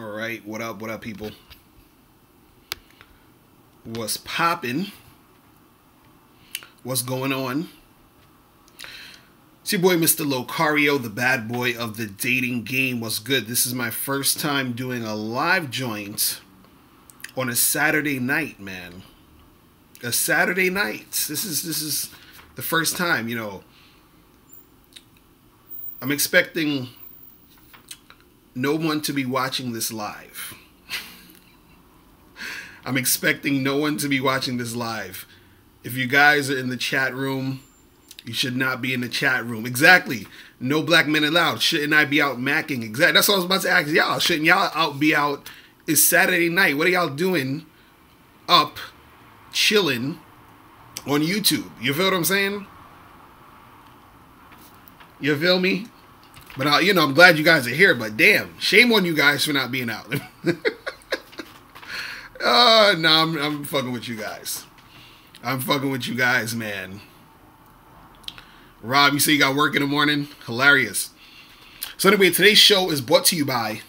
All right, what up, what up, people? What's popping? What's going on? It's your boy, Mr. Locario, the bad boy of the dating game. What's good? This is my first time doing a live joint on a Saturday night, man. A Saturday night. This is this is the first time, you know. I'm expecting no one to be watching this live. I'm expecting no one to be watching this live. If you guys are in the chat room, you should not be in the chat room. Exactly. No black men allowed. Shouldn't I be out macking? Exactly. That's what I was about to ask y'all. Shouldn't y'all out be out? It's Saturday night. What are y'all doing up, chilling on YouTube? You feel what I'm saying? You feel me? But uh, you know, I'm glad you guys are here. But damn, shame on you guys for not being out. uh, no, I'm, I'm fucking with you guys. I'm fucking with you guys, man. Rob, you say you got work in the morning? Hilarious. So anyway, today's show is brought to you by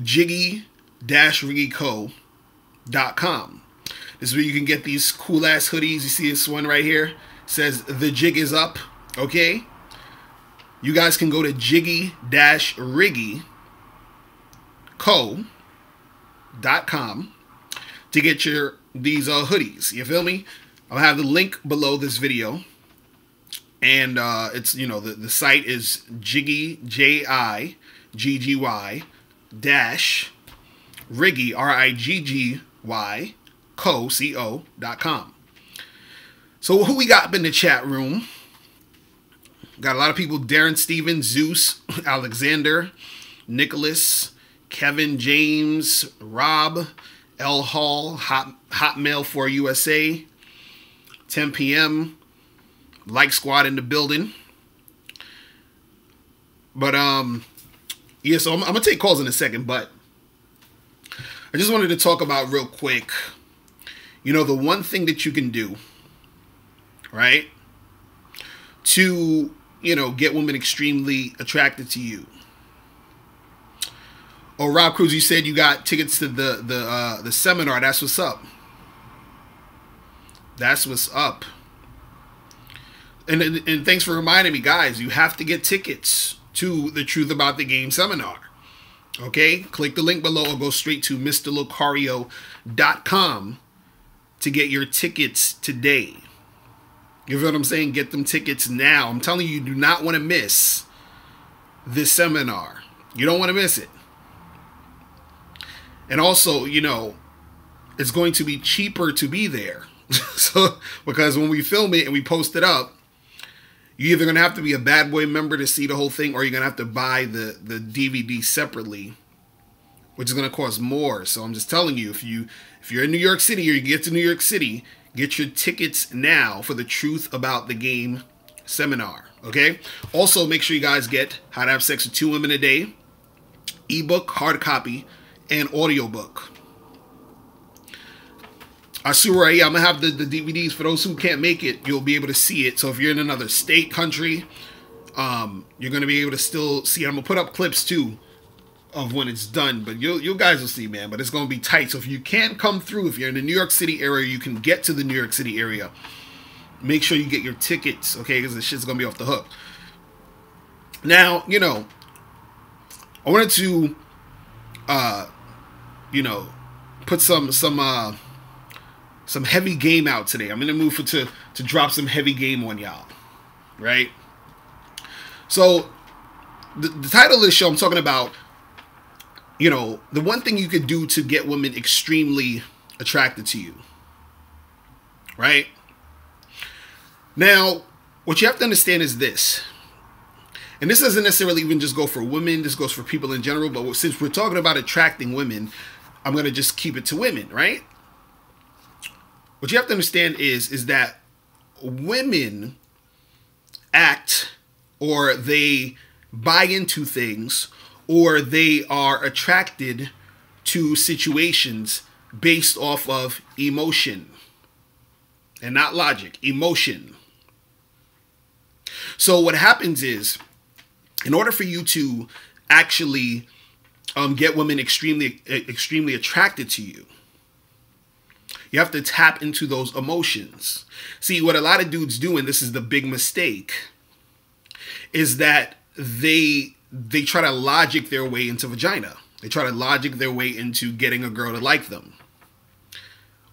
Jiggy-RiggyCo.com. This is where you can get these cool ass hoodies. You see this one right here? It says the jig is up. Okay you guys can go to jiggy-riggyco.com to get your these uh, hoodies. You feel me? I'll have the link below this video. And uh, it's, you know, the, the site is jiggy, J-I-G-G-Y, dash, riggy, R-I-G-G-Y, co, C-O, dot com. So who we got in the chat room? Got a lot of people Darren Stevens, Zeus, Alexander, Nicholas, Kevin James, Rob, L Hall, Hot, Hotmail for USA, 10 p.m., Like Squad in the building. But, um, yeah, so I'm, I'm going to take calls in a second, but I just wanted to talk about real quick. You know, the one thing that you can do, right, to you know, get women extremely attracted to you. Oh, Rob Cruz, you said you got tickets to the the uh, the seminar. That's what's up. That's what's up. And, and and thanks for reminding me, guys. You have to get tickets to the Truth About the Game seminar. Okay, click the link below or go straight to MrLocario.com to get your tickets today. You feel what I'm saying? Get them tickets now. I'm telling you, you do not want to miss this seminar. You don't want to miss it. And also, you know, it's going to be cheaper to be there. so because when we film it and we post it up, you're either gonna have to be a bad boy member to see the whole thing, or you're gonna have to buy the the DVD separately, which is gonna cost more. So I'm just telling you, if you if you're in New York City or you get to New York City, Get your tickets now for the Truth About the Game seminar. Okay. Also, make sure you guys get How to Have Sex with Two Women a Day, ebook, hard copy, and audiobook. Asura, yeah, I'm gonna have the, the DVDs for those who can't make it. You'll be able to see it. So if you're in another state, country, um, you're gonna be able to still see. It. I'm gonna put up clips too of when it's done. But you you guys will see, man. But it's gonna be tight. So if you can't come through, if you're in the New York City area, you can get to the New York City area. Make sure you get your tickets, okay? Because the shit's gonna be off the hook. Now, you know, I wanted to, uh, you know, put some some uh some heavy game out today. I'm in the mood for to to drop some heavy game on y'all, right? So the, the title of this show I'm talking about you know, the one thing you could do to get women extremely attracted to you. Right? Now, what you have to understand is this. And this doesn't necessarily even just go for women, this goes for people in general, but since we're talking about attracting women, I'm going to just keep it to women, right? What you have to understand is is that women act or they buy into things or they are attracted to situations based off of emotion and not logic, emotion. So what happens is in order for you to actually um, get women extremely extremely attracted to you. You have to tap into those emotions. See, what a lot of dudes do, and this is the big mistake, is that they they try to logic their way into vagina. They try to logic their way into getting a girl to like them.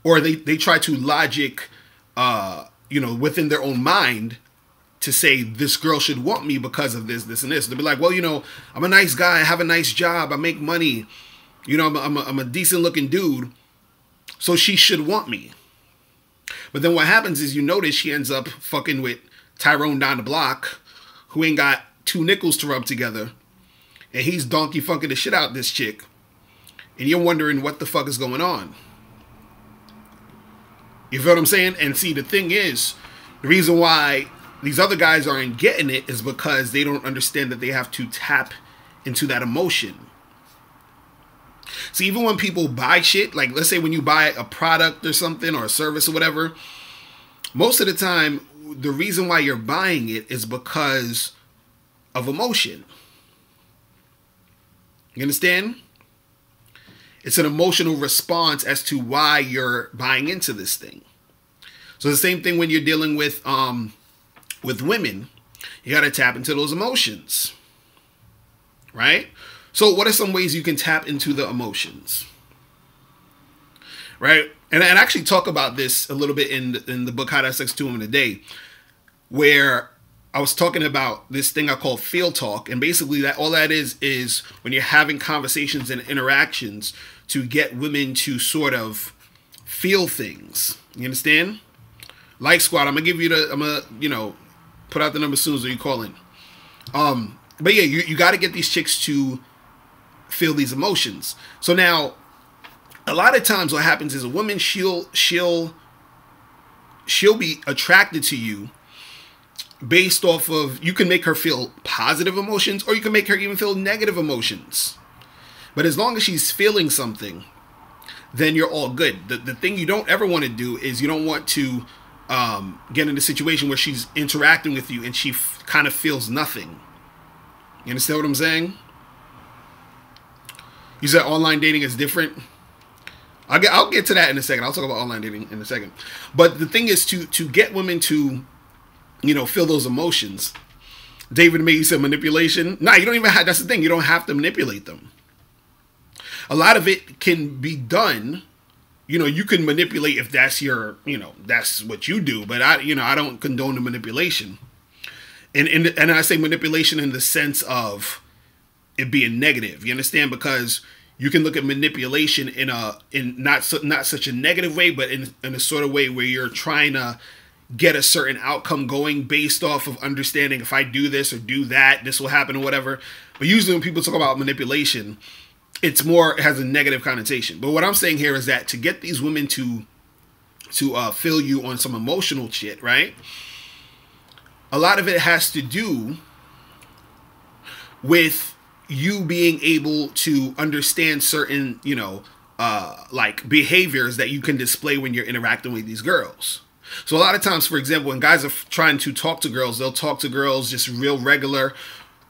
Or they, they try to logic uh, you know, within their own mind to say this girl should want me because of this, this, and this. They'll be like, well, you know, I'm a nice guy, I have a nice job, I make money, you know, I'm a, I'm a, I'm a decent looking dude, so she should want me. But then what happens is you notice she ends up fucking with Tyrone down the block, who ain't got two nickels to rub together, and he's donkey funking the shit out this chick, and you're wondering what the fuck is going on. You feel what I'm saying? And see, the thing is, the reason why these other guys aren't getting it is because they don't understand that they have to tap into that emotion. See, even when people buy shit, like let's say when you buy a product or something or a service or whatever, most of the time, the reason why you're buying it is because of emotion. You understand? It's an emotional response as to why you're buying into this thing. So the same thing when you're dealing with um, with women, you got to tap into those emotions, right? So what are some ways you can tap into the emotions, right? And, and actually talk about this a little bit in the, in the book How to Sex Two Women a Day, where I was talking about this thing I call field talk, and basically that all that is is when you're having conversations and interactions to get women to sort of feel things. You understand? Like squad, I'm gonna give you the I'm gonna, you know, put out the number soon as you call in. Um, but yeah, you, you gotta get these chicks to feel these emotions. So now a lot of times what happens is a woman she'll she'll she'll be attracted to you based off of you can make her feel positive emotions or you can make her even feel negative emotions. But as long as she's feeling something, then you're all good. The, the thing you don't ever want to do is you don't want to um, get in a situation where she's interacting with you and she kind of feels nothing. You understand what I'm saying? You said online dating is different. I'll get I'll get to that in a second. I'll talk about online dating in a second. But the thing is to to get women to, you know, feel those emotions. David May said manipulation. Nah, you don't even have. That's the thing. You don't have to manipulate them a lot of it can be done you know you can manipulate if that's your you know that's what you do but i you know i don't condone the manipulation and and, and i say manipulation in the sense of it being negative you understand because you can look at manipulation in a in not not such a negative way but in, in a sort of way where you're trying to get a certain outcome going based off of understanding if i do this or do that this will happen or whatever but usually when people talk about manipulation it's more it has a negative connotation. But what I'm saying here is that to get these women to to uh, fill you on some emotional shit, right? A lot of it has to do with you being able to understand certain, you know, uh, like behaviors that you can display when you're interacting with these girls. So a lot of times, for example, when guys are trying to talk to girls, they'll talk to girls just real regular,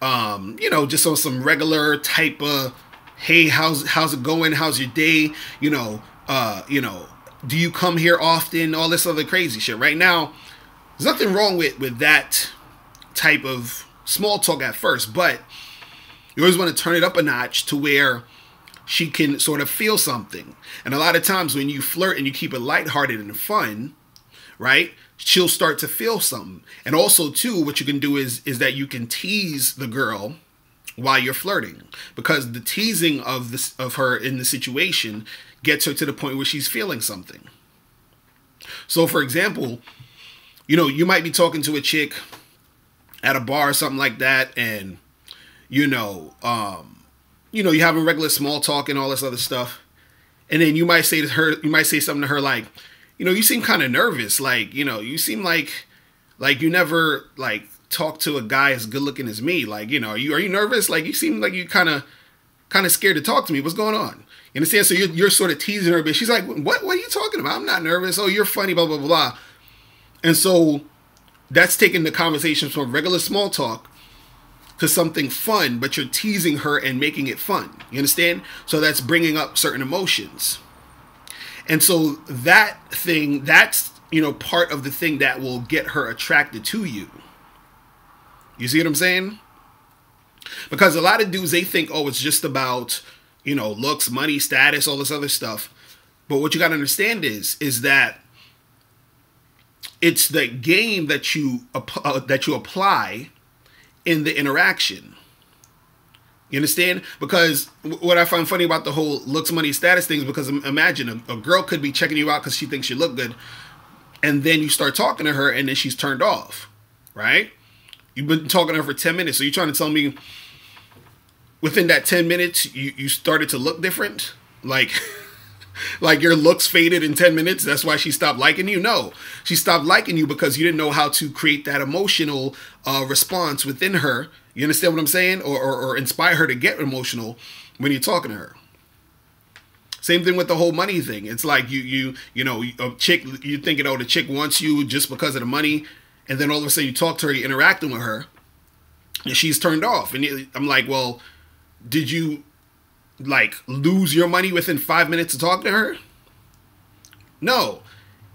um, you know, just on some regular type of hey how's how's it going? How's your day? You know uh you know do you come here often? All this other crazy shit. Right now there's nothing wrong with with that type of small talk at first but you always want to turn it up a notch to where she can sort of feel something. And a lot of times when you flirt and you keep it lighthearted and fun right she'll start to feel something and also too what you can do is is that you can tease the girl while you're flirting because the teasing of this of her in the situation gets her to the point where she's feeling something. So for example, you know, you might be talking to a chick at a bar or something like that and you know, um you know, you're having regular small talk and all this other stuff. And then you might say to her you might say something to her like, you know, you seem kind of nervous like, you know, you seem like like you never like talk to a guy as good looking as me? Like, you know, are you are you nervous? Like, you seem like you kind of kind of scared to talk to me. What's going on? You understand? So you're, you're sort of teasing her, but she's like, what What are you talking about? I'm not nervous. Oh, you're funny. Blah blah blah blah. And so that's taking the conversation from regular small talk to something fun, but you're teasing her and making it fun. You understand? So that's bringing up certain emotions. And so that thing, that's, you know, part of the thing that will get her attracted to you. You see what I'm saying? Because a lot of dudes, they think, oh, it's just about, you know, looks, money, status, all this other stuff. But what you got to understand is, is that it's the game that you uh, that you apply in the interaction. You understand? Because what I find funny about the whole looks, money, status thing is because imagine a, a girl could be checking you out because she thinks you look good, and then you start talking to her, and then she's turned off, right? You've been talking to her for ten minutes, so you're trying to tell me within that ten minutes you you started to look different, like. like your looks faded in 10 minutes that's why she stopped liking you? No. She stopped liking you because you didn't know how to create that emotional uh, response within her. You understand what i'm saying? Or, or, or inspire her to get emotional when you're talking to her. Same thing with the whole money thing. It's like you you you know a chick you thinking oh the chick wants you just because of the money and then all of a sudden you talk to her you're interacting with her and she's turned off. And i'm like well did you like lose your money within five minutes to talk to her? No.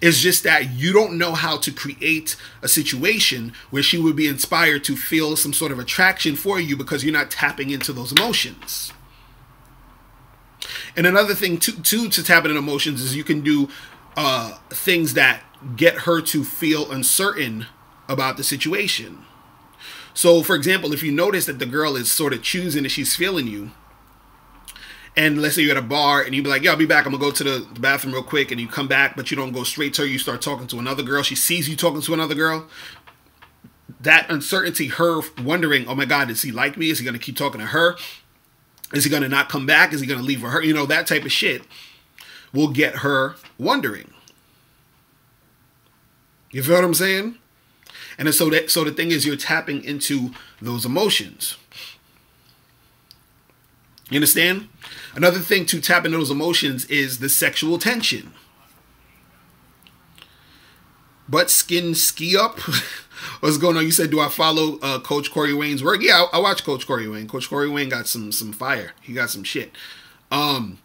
It's just that you don't know how to create a situation where she would be inspired to feel some sort of attraction for you because you're not tapping into those emotions. And another thing too, too to tap into emotions is you can do uh, things that get her to feel uncertain about the situation. So, for example, if you notice that the girl is sort of choosing that she's feeling you, and let's say you're at a bar and you be like, yeah, I'll be back. I'm gonna go to the, the, bathroom real quick, and you come back, but you don't go straight to her. You start talking to another girl. She sees you talking to another girl. That uncertainty, her wondering, oh my God, does he like me? Is he gonna keep talking to her? Is he gonna not come back? Is he gonna leave her? You know, that type of shit will get her wondering. You feel what I'm saying? And so that so the thing is you're tapping into those emotions. You understand? Another thing to tap into those emotions is the sexual tension. Butt skin ski up. What's going on? You said, do I follow uh, Coach Corey Wayne's work? Yeah, I, I, watch Coach Corey Wayne. Coach Corey Wayne got some some fire. He got some shit. Um,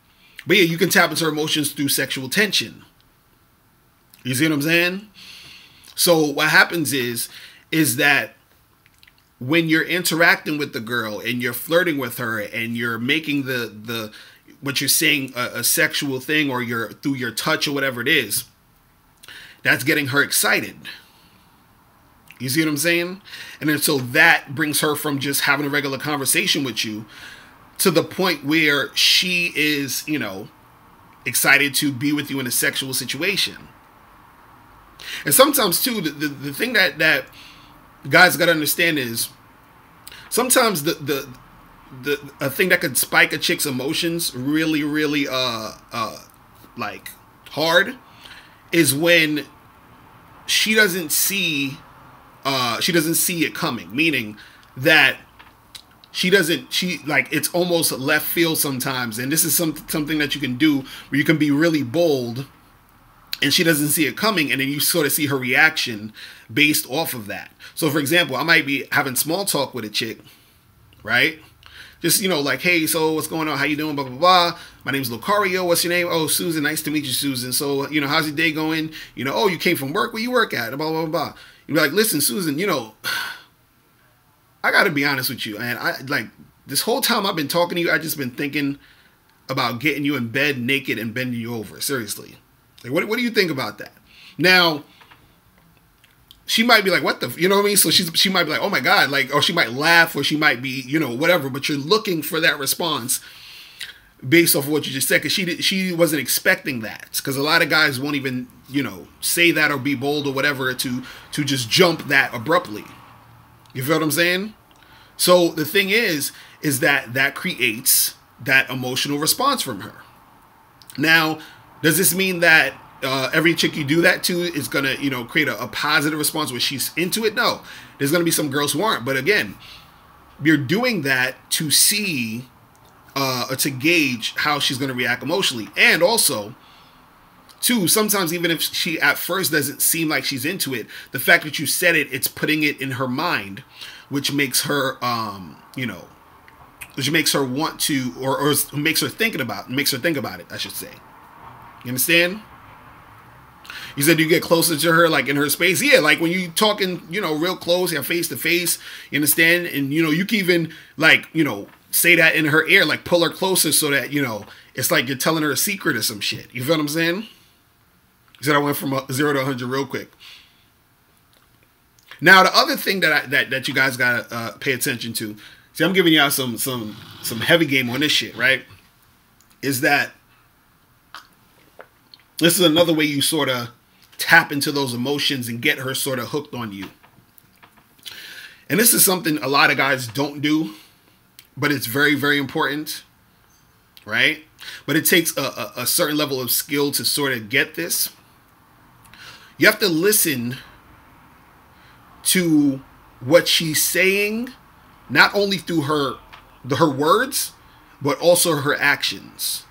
but yeah, you can tap into emotions through sexual tension. You see what I'm saying? So what happens is, is that when you're interacting with the girl and you're flirting with her and you're making the the what you're saying a, a sexual thing or you're through your touch or whatever it is that's getting her excited. You see what i'm saying? And then so that brings her from just having a regular conversation with you to the point where she is you know excited to be with you in a sexual situation. And sometimes too the, the, the thing that that guys got to understand is sometimes the the the a thing that could spike a chick's emotions really really uh uh like hard is when she doesn't see uh she doesn't see it coming. Meaning that she doesn't she like it's almost left field sometimes. And this is some something that you can do where you can be really bold and she doesn't see it coming. And then you sort of see her reaction based off of that so for example i might be having small talk with a chick right? Just you know like hey so what's going on? How you doing? Blah blah blah. My name's Locario. What's your name? Oh susan. Nice to meet you susan. So you know how's your day going? You know oh you came from work? Where you work at? Blah blah blah, blah. you'd be like listen susan you know i gotta be honest with you and i like this whole time i've been talking to you i just been thinking about getting you in bed naked and bending you over. Seriously. Like, what, what do you think about that? Now, she might be like, "What the?" You know what I mean? So she's she might be like, "Oh my god!" Like, or she might laugh, or she might be, you know, whatever. But you're looking for that response based off of what you just said, because she did, she wasn't expecting that. Because a lot of guys won't even, you know, say that or be bold or whatever to to just jump that abruptly. You feel what I'm saying? So the thing is, is that that creates that emotional response from her. Now, does this mean that uh, every chick you do that to is gonna, you know, create a, a positive response where she's into it? No, there's gonna be some girls who aren't. But again, you're doing that to see uh, or to gauge how she's gonna react emotionally, and also. Two, sometimes even if she at first doesn't seem like she's into it, the fact that you said it, it's putting it in her mind which makes her, um, you know, which makes her want to, or, or makes her thinking about, makes her think about it, I should say. You understand? You said you get closer to her, like in her space. Yeah, like when you talking, you know, real close, yeah, face to face. You understand? And you know, you can even like, you know, say that in her ear, like pull her closer so that you know it's like you're telling her a secret or some shit. You feel what I'm saying? He said I went from zero to hundred real quick. Now the other thing that I, that that you guys gotta uh, pay attention to. See, I'm giving y'all some some some heavy game on this shit, right? Is that this is another way you sort of tap into those emotions and get her sort of hooked on you. And this is something a lot of guys don't do, but it's very, very important, right? But it takes a, a, a certain level of skill to sort of get this. You have to listen to what she's saying, not only through her the, her words, but also her actions.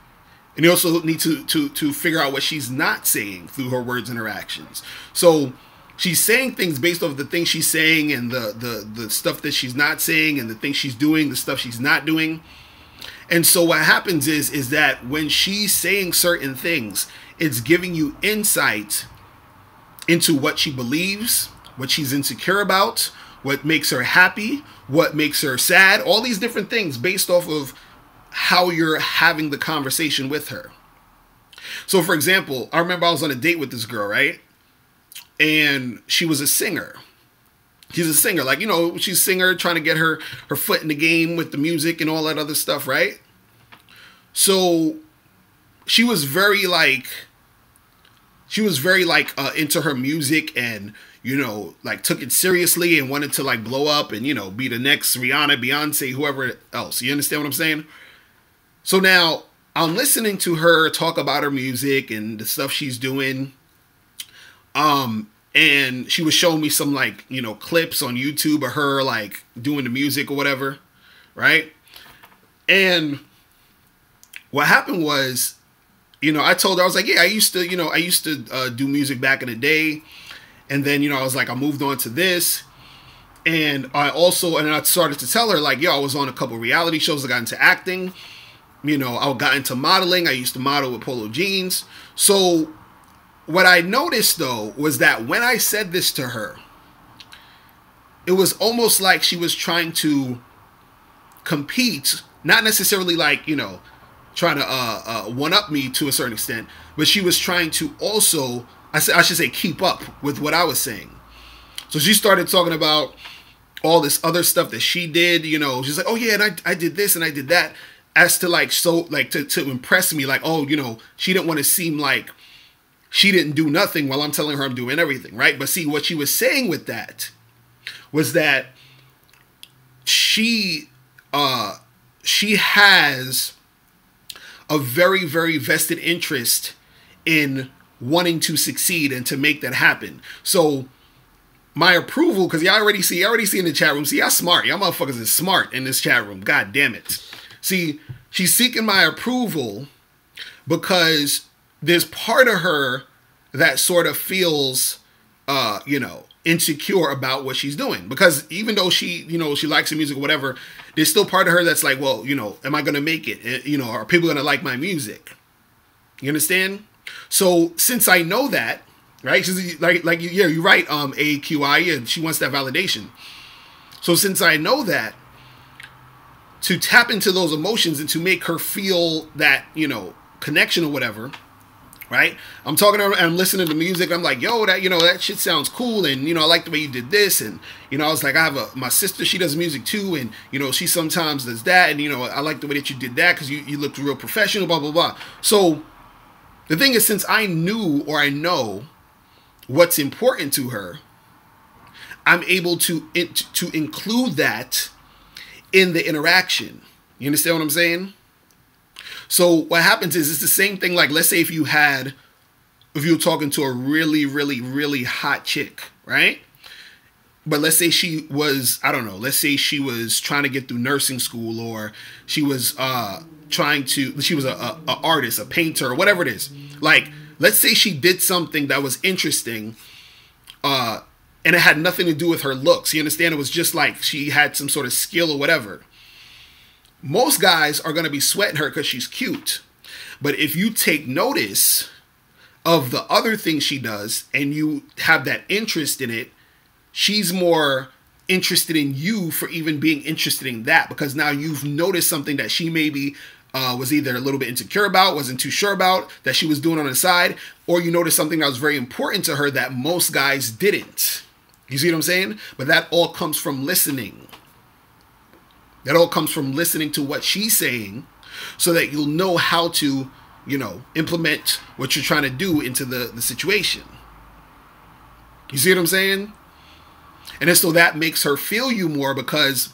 And you also need to to to figure out what she's not saying through her words and her actions. So she's saying things based off the things she's saying and the the the stuff that she's not saying and the things she's doing, the stuff she's not doing. And so what happens is is that when she's saying certain things, it's giving you insight into what she believes, what she's insecure about, what makes her happy, what makes her sad, all these different things based off of how you're having the conversation with her. So, for example, I remember I was on a date with this girl, right? And she was a singer. She's a singer, like you know, she's a singer trying to get her her foot in the game with the music and all that other stuff, right? So, she was very like, she was very like uh, into her music and you know, like took it seriously and wanted to like blow up and you know be the next Rihanna, Beyonce, whoever else. You understand what I'm saying? So now I'm listening to her talk about her music and the stuff she's doing. Um, and she was showing me some like, you know, clips on YouTube of her like doing the music or whatever, right? And what happened was, you know, I told her I was like, yeah, I used to, you know, I used to uh, do music back in the day, and then you know I was like, I moved on to this, and I also, and I started to tell her like, yo, I was on a couple reality shows, I got into acting, you know, I got into modeling. I used to model with polo jeans. So what I noticed though was that when I said this to her, it was almost like she was trying to compete, not necessarily like, you know, trying to uh, uh, one up me to a certain extent, but she was trying to also, I, I should say, keep up with what I was saying. So she started talking about all this other stuff that she did, you know, she's like, oh yeah, and I, I did this and I did that as to like so like to, to impress me like oh you know she didn't want to seem like she didn't do nothing while i'm telling her i'm doing everything right? But see what she was saying with that was that she uh she has a very very vested interest in wanting to succeed and to make that happen. So my approval because y'all already see y'all already see in the chat room. See y'all smart. Y'all motherfuckers is smart in this chat room. God damn it See, she's seeking my approval because there's part of her that sort of feels, uh, you know, insecure about what she's doing. Because even though she, you know, she likes the music or whatever, there's still part of her that's like, well, you know, am I going to make it? Eh, you know, are people going to like my music? You understand? So since I know that, right? She's like, like, yeah, you're right. Um, AQI, and she wants that validation. So since I know that, to tap into those emotions and to make her feel that you know connection or whatever right? I'm talking to her and i'm listening to music i'm like yo that you know that shit sounds cool and you know i like the way you did this and you know i was like i have a my sister she does music too and you know she sometimes does that and you know i like the way that you did that because you, you looked real professional blah blah blah. So the thing is since i knew or i know what's important to her i'm able to to include that in the interaction. You understand what I'm saying? So what happens is it's the same thing like let's say if you had if you were talking to a really really really hot chick, right? But let's say she was I don't know, let's say she was trying to get through nursing school or she was uh trying to she was a, a, a artist, a painter or whatever it is. Like let's say she did something that was interesting uh and it had nothing to do with her looks. You understand? It was just like she had some sort of skill or whatever. Most guys are going to be sweating her because she's cute. But if you take notice of the other things she does and you have that interest in it, she's more interested in you for even being interested in that because now you've noticed something that she maybe uh, was either a little bit insecure about, wasn't too sure about, that she was doing on the side, or you noticed something that was very important to her that most guys didn't. You see what I'm saying? But that all comes from listening. That all comes from listening to what she's saying so that you'll know how to, you know, implement what you're trying to do into the, the situation. You see what I'm saying? And so that makes her feel you more because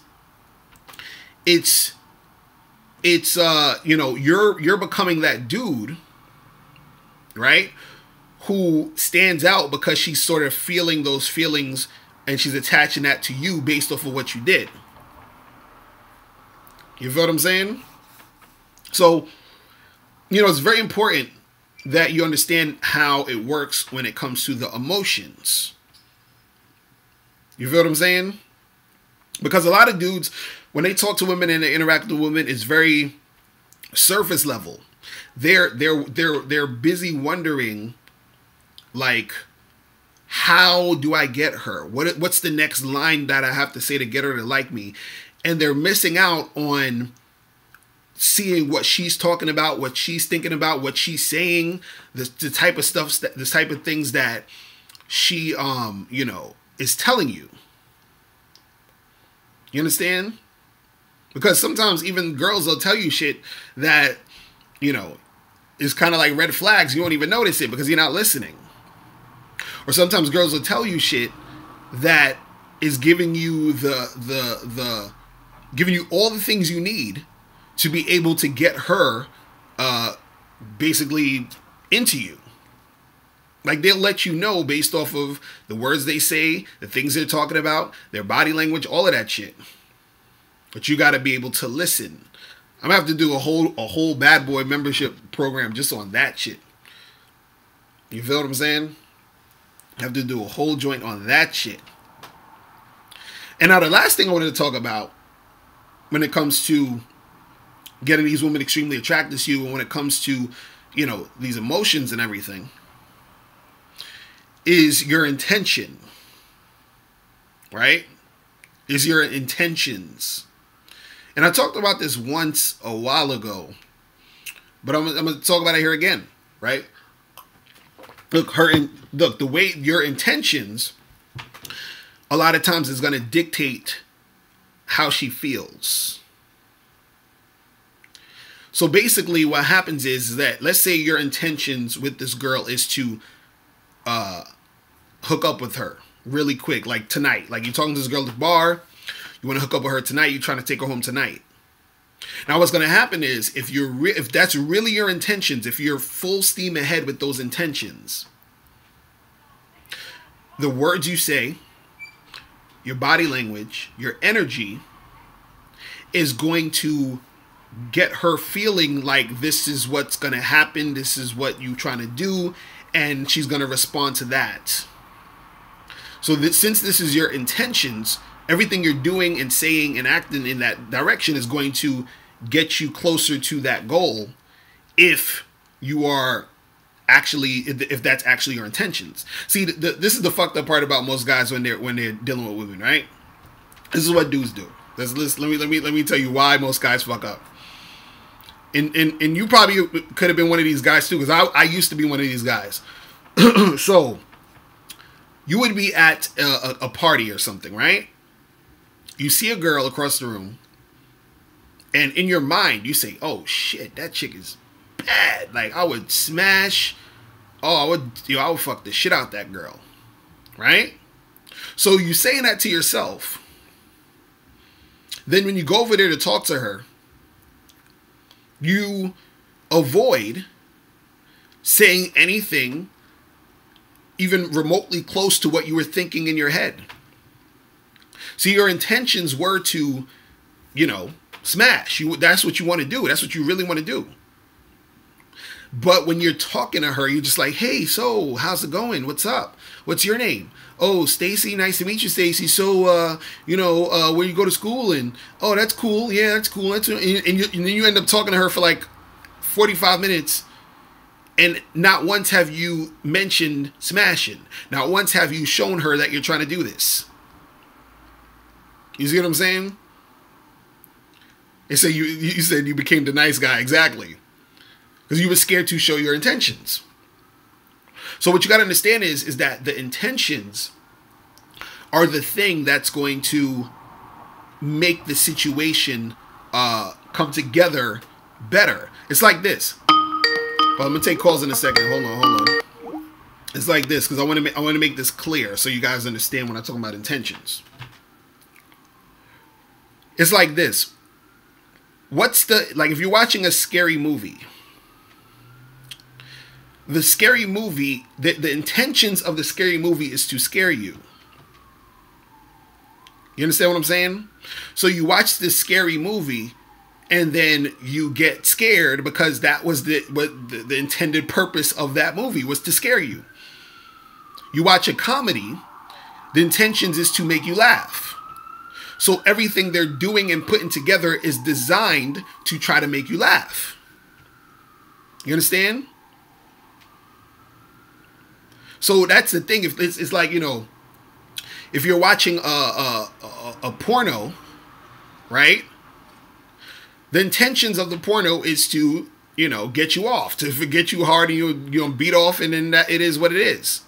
it's it's uh you know you're you're becoming that dude right who stands out because she's sort of feeling those feelings and she's attaching that to you based off of what you did. You feel what i'm saying? So you know it's very important that you understand how it works when it comes to the emotions. You feel what i'm saying? Because a lot of dudes when they talk to women and they interact with women, it's very surface level. They're they're they're they're busy wondering like how do I get her? What what's the next line that I have to say to get her to like me? And they're missing out on seeing what she's talking about, what she's thinking about, what she's saying, the, the type of stuff, the type of things that she, um, you know, is telling you. You understand? Because sometimes even girls will tell you shit that, you know, is kind of like red flags. You won't even notice it because you're not listening. Or sometimes girls will tell you shit that is giving you the the the giving you all the things you need to be able to get her uh basically into you. Like they'll let you know based off of the words they say, the things they're talking about, their body language, all of that shit. But you got to be able to listen. I'm gonna have to do a whole a whole bad boy membership program just on that shit. You feel what I'm saying? Have to do a whole joint on that shit. And now the last thing I wanted to talk about when it comes to getting these women extremely attracted to you and when it comes to, you know, these emotions and everything is your intention. Right? Is your intentions. And I talked about this once a while ago, but I'm, I'm going to talk about it here again, right? Look, her in, look the way your intentions, a lot of times is going to dictate how she feels. So basically, what happens is that let's say your intentions with this girl is to uh, hook up with her really quick, like tonight. Like you're talking to this girl at the bar, you want to hook up with her tonight. You're trying to take her home tonight. Now, what's going to happen is if you're re- if that's really your intentions, if you're full steam ahead with those intentions, the words you say, your body language, your energy is going to get her feeling like this is what's going to happen, this is what you're trying to do, and she's going to respond to that. So that since this is your intentions, everything you're doing and saying and acting in that direction is going to get you closer to that goal if you are actually if that's actually your intentions. See the, this is the fucked up part about most guys when they're when they're dealing with women right? This is what dudes do. Let's, let's let me let me let me tell you why most guys fuck up. And and, and you probably could have been one of these guys too because I, I used to be one of these guys. So you would be at a, a party or something right you see a girl across the room, and in your mind you say, "Oh shit, that chick is bad." Like I would smash. Oh, I would, you know, I would fuck the shit out that girl, right? So you saying that to yourself. Then when you go over there to talk to her, you avoid saying anything even remotely close to what you were thinking in your head. So your intentions were to, you know, smash. You that's what you want to do. That's what you really want to do. But when you're talking to her, you're just like, "Hey, so how's it going? What's up? What's your name? Oh, Stacy, nice to meet you, Stacy. So, uh, you know, uh, where you go to school? And oh, that's cool. Yeah, that's cool. That's and, and, you, and then you end up talking to her for like 45 minutes, and not once have you mentioned smashing. Not once have you shown her that you're trying to do this. You see what I'm saying? They say you you said you became the nice guy exactly because you were scared to show your intentions. So what you got to understand is is that the intentions are the thing that's going to make the situation uh, come together better. It's like this. Well, I'm gonna take calls in a second. Hold on, hold on. It's like this because I want to I want to make this clear so you guys understand when I'm talking about intentions. It's like this. What's the like if you're watching a scary movie? the scary movie, the, the intentions of the scary movie is to scare you. You understand what I'm saying? So you watch this scary movie and then you get scared because that was the what the, the intended purpose of that movie was to scare you. You watch a comedy, the intentions is to make you laugh. So everything they're doing and putting together is designed to try to make you laugh. You understand? So that's the thing. If it's, it's like you know, if you're watching a, a, a, a porno, right? The intentions of the porno is to you know get you off, to get you hard, and you you beat off, and then that it is what it is,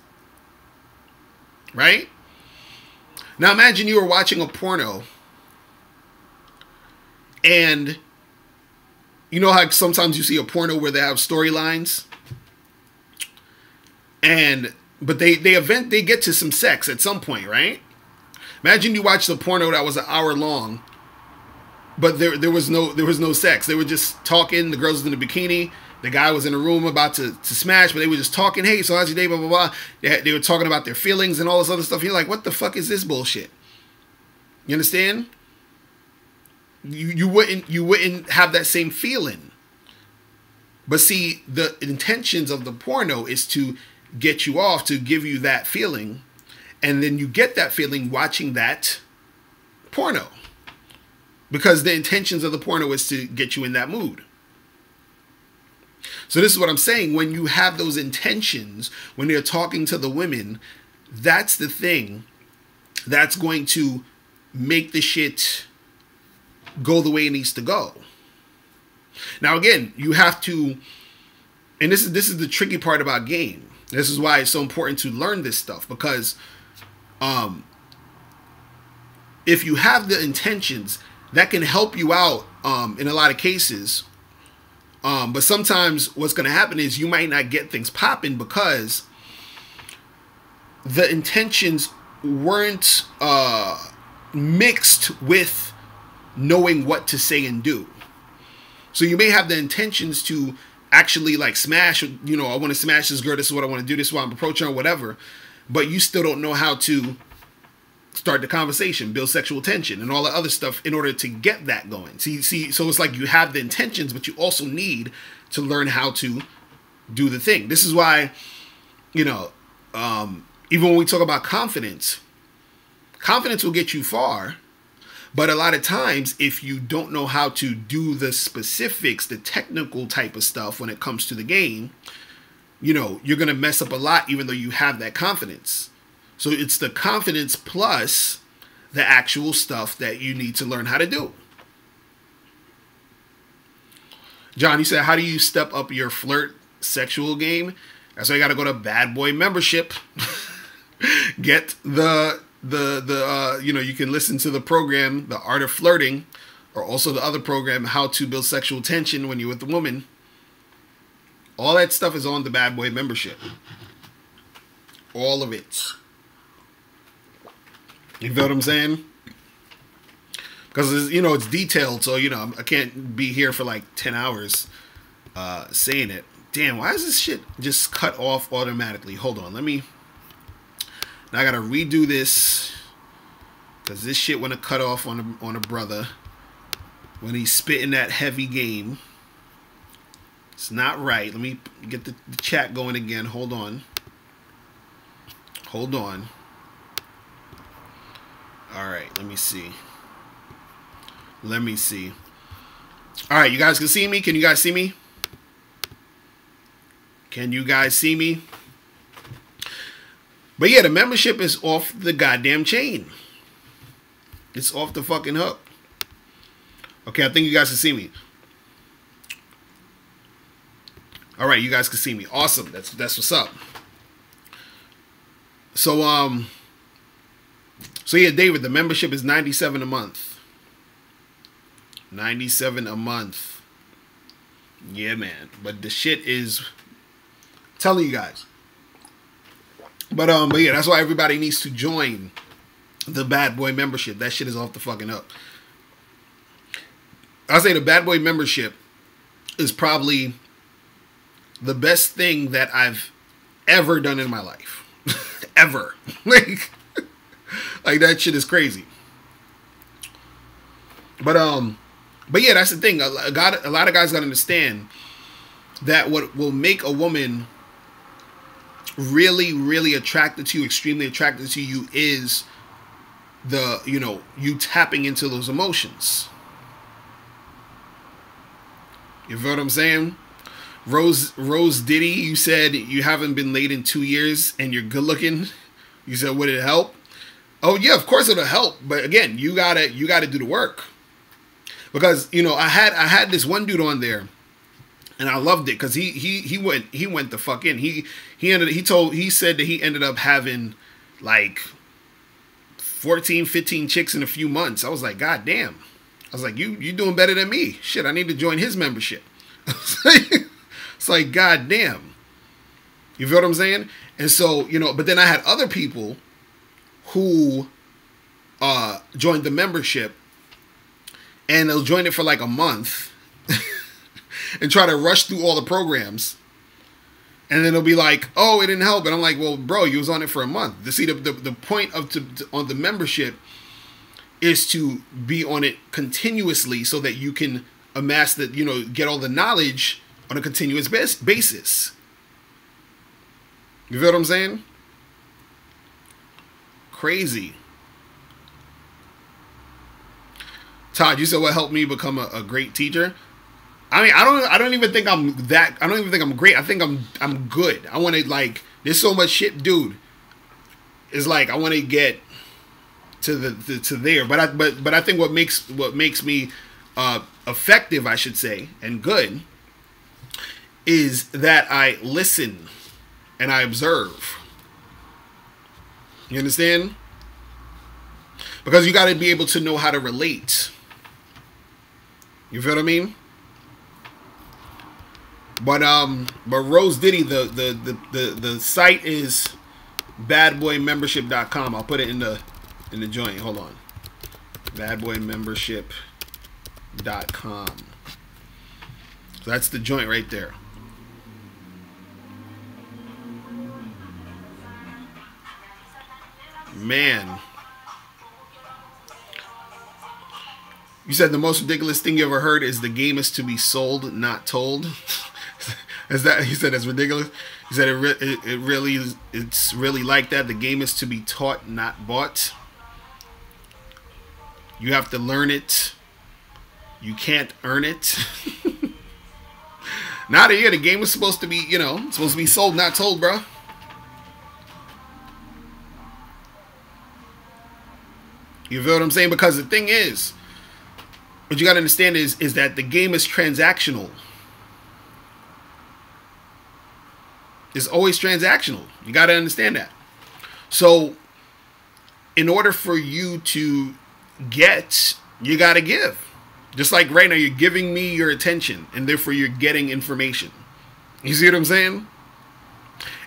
right? Now imagine you were watching a porno, and you know how sometimes you see a porno where they have storylines and but they they event they get to some sex at some point, right? Imagine you watched a porno that was an hour long, but there there was no there was no sex. They were just talking. The girls in a bikini. The guy was in a room about to, to smash, but they were just talking. Hey, so how's your day? Blah blah blah. They, they were talking about their feelings and all this other stuff. You're like, what the fuck is this bullshit? You understand? You you wouldn't you wouldn't have that same feeling. But see, the intentions of the porno is to get you off to give you that feeling. And then you get that feeling watching that porno. Because the intentions of the porno is to get you in that mood. So this is what I'm saying. When you have those intentions, when you're talking to the women, that's the thing that's going to make the shit go the way it needs to go. Now again, you have to and this is this is the tricky part about game. This is why it's so important to learn this stuff because um if you have the intentions that can help you out um in a lot of cases um but sometimes what's going to happen is you might not get things popping because the intentions weren't uh mixed with knowing what to say and do. So you may have the intentions to actually like smash, you know, I want to smash this girl, this is what I want to do, this is what I'm approaching or whatever, but you still don't know how to start the conversation, build sexual tension and all the other stuff in order to get that going. See, see, so it's like you have the intentions, but you also need to learn how to do the thing. This is why, you know, um, even when we talk about confidence, confidence will get you far but a lot of times, if you don't know how to do the specifics, the technical type of stuff when it comes to the game, you know, you're going to mess up a lot, even though you have that confidence. So it's the confidence plus the actual stuff that you need to learn how to do. John, you said, how do you step up your flirt sexual game? That's why you got to go to Bad Boy membership. Get the the the uh, you know you can listen to the program the art of flirting or also the other program how to build sexual tension when you're with a woman all that stuff is on the bad boy membership all of it you feel what i'm saying because you know it's detailed so you know i can't be here for like 10 hours uh saying it damn why is this shit just cut off automatically hold on let me now I gotta redo this because this shit wanna cut off on a, on a brother when he's spitting that heavy game. It's not right. Let me get the, the chat going again. Hold on. Hold on. All right, let me see. Let me see. All right, you guys can see me? Can you guys see me? Can you guys see me? But yeah, the membership is off the goddamn chain. It's off the fucking hook. Okay, I think you guys can see me. All right, you guys can see me. Awesome. That's that's what's up. So um so yeah, David, the membership is 97 a month. 97 a month. Yeah, man. But the shit is telling you guys. But um, but yeah, that's why everybody needs to join the Bad Boy membership. That shit is off the fucking up. I say the Bad Boy membership is probably the best thing that I've ever done in my life. ever. like like that shit is crazy. But um but yeah, that's the thing. A, a, a lot of guys got to understand that what will make a woman really, really attracted to you, extremely attracted to you, is the, you know, you tapping into those emotions. You feel what I'm saying? Rose Rose Diddy, you said you haven't been late in two years and you're good looking. You said would it help? Oh yeah, of course it'll help. But again, you gotta you gotta do the work. Because, you know, I had I had this one dude on there and I loved it because he he he went he went the fuck in. He he ended he told he said that he ended up having like 14, 15 chicks in a few months. I was like, God damn. I was like, you you doing better than me. Shit, I need to join his membership. it's like, God damn. You feel what I'm saying? And so, you know, but then I had other people who uh joined the membership and they'll join it for like a month and try to rush through all the programs. And then they'll be like, "Oh, it didn't help." And I'm like, "Well, bro, you was on it for a month. To see the the, the point of to, to, on the membership is to be on it continuously so that you can amass that you know get all the knowledge on a continuous bas- basis. You feel what I'm saying? Crazy. Todd, you said what helped me become a, a great teacher? I mean, I don't I don't even think I'm that I don't even think I'm great. I think I'm I'm good. I want to like there's so much shit, dude. It's like I want to get to the, the, to there, but I but but I think what makes what makes me uh effective, I should say, and good is that I listen and I observe. You understand? Because you got to be able to know how to relate. You feel what I mean? But um, but Rose Diddy, the the the the, the site is badboymembership.com. I'll put it in the in the joint. Hold on. Badboymembership.com. So that's the joint right there. Man. You said the most ridiculous thing you ever heard is the game is to be sold, not told. is that he said it's ridiculous? He said it, re it, it really is, it's really like that. The game is to be taught, not bought. You have to learn it. You can't earn it. Not year. The game was supposed to be, you know, supposed to be sold, not told, bro. You feel what I'm saying? Because the thing is, what you got to understand is is that the game is transactional. It's always transactional. You got to understand that. So, in order for you to get, you got to give. Just like right now, you're giving me your attention, and therefore you're getting information. You see what I'm saying?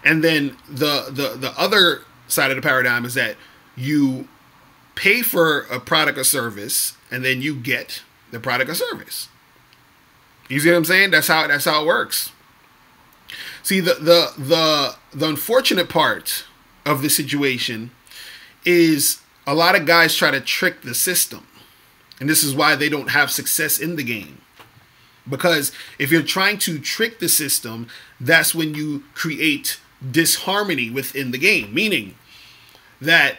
And then the the the other side of the paradigm is that you pay for a product or service, and then you get the product or service. You see what I'm saying? That's how that's how it works. See the the the the unfortunate part of the situation is a lot of guys try to trick the system. And this is why they don't have success in the game. Because if you're trying to trick the system, that's when you create disharmony within the game. Meaning that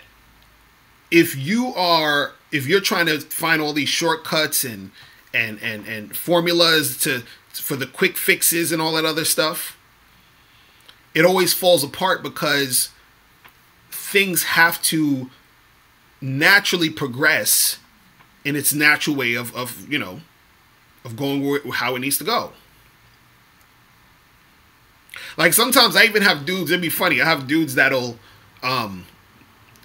if you are if you're trying to find all these shortcuts and and and and formulas to for the quick fixes and all that other stuff, it always falls apart because things have to naturally progress in its natural way of, of you know of going where, how it needs to go. Like sometimes i even have dudes it'd be funny i have dudes that'll um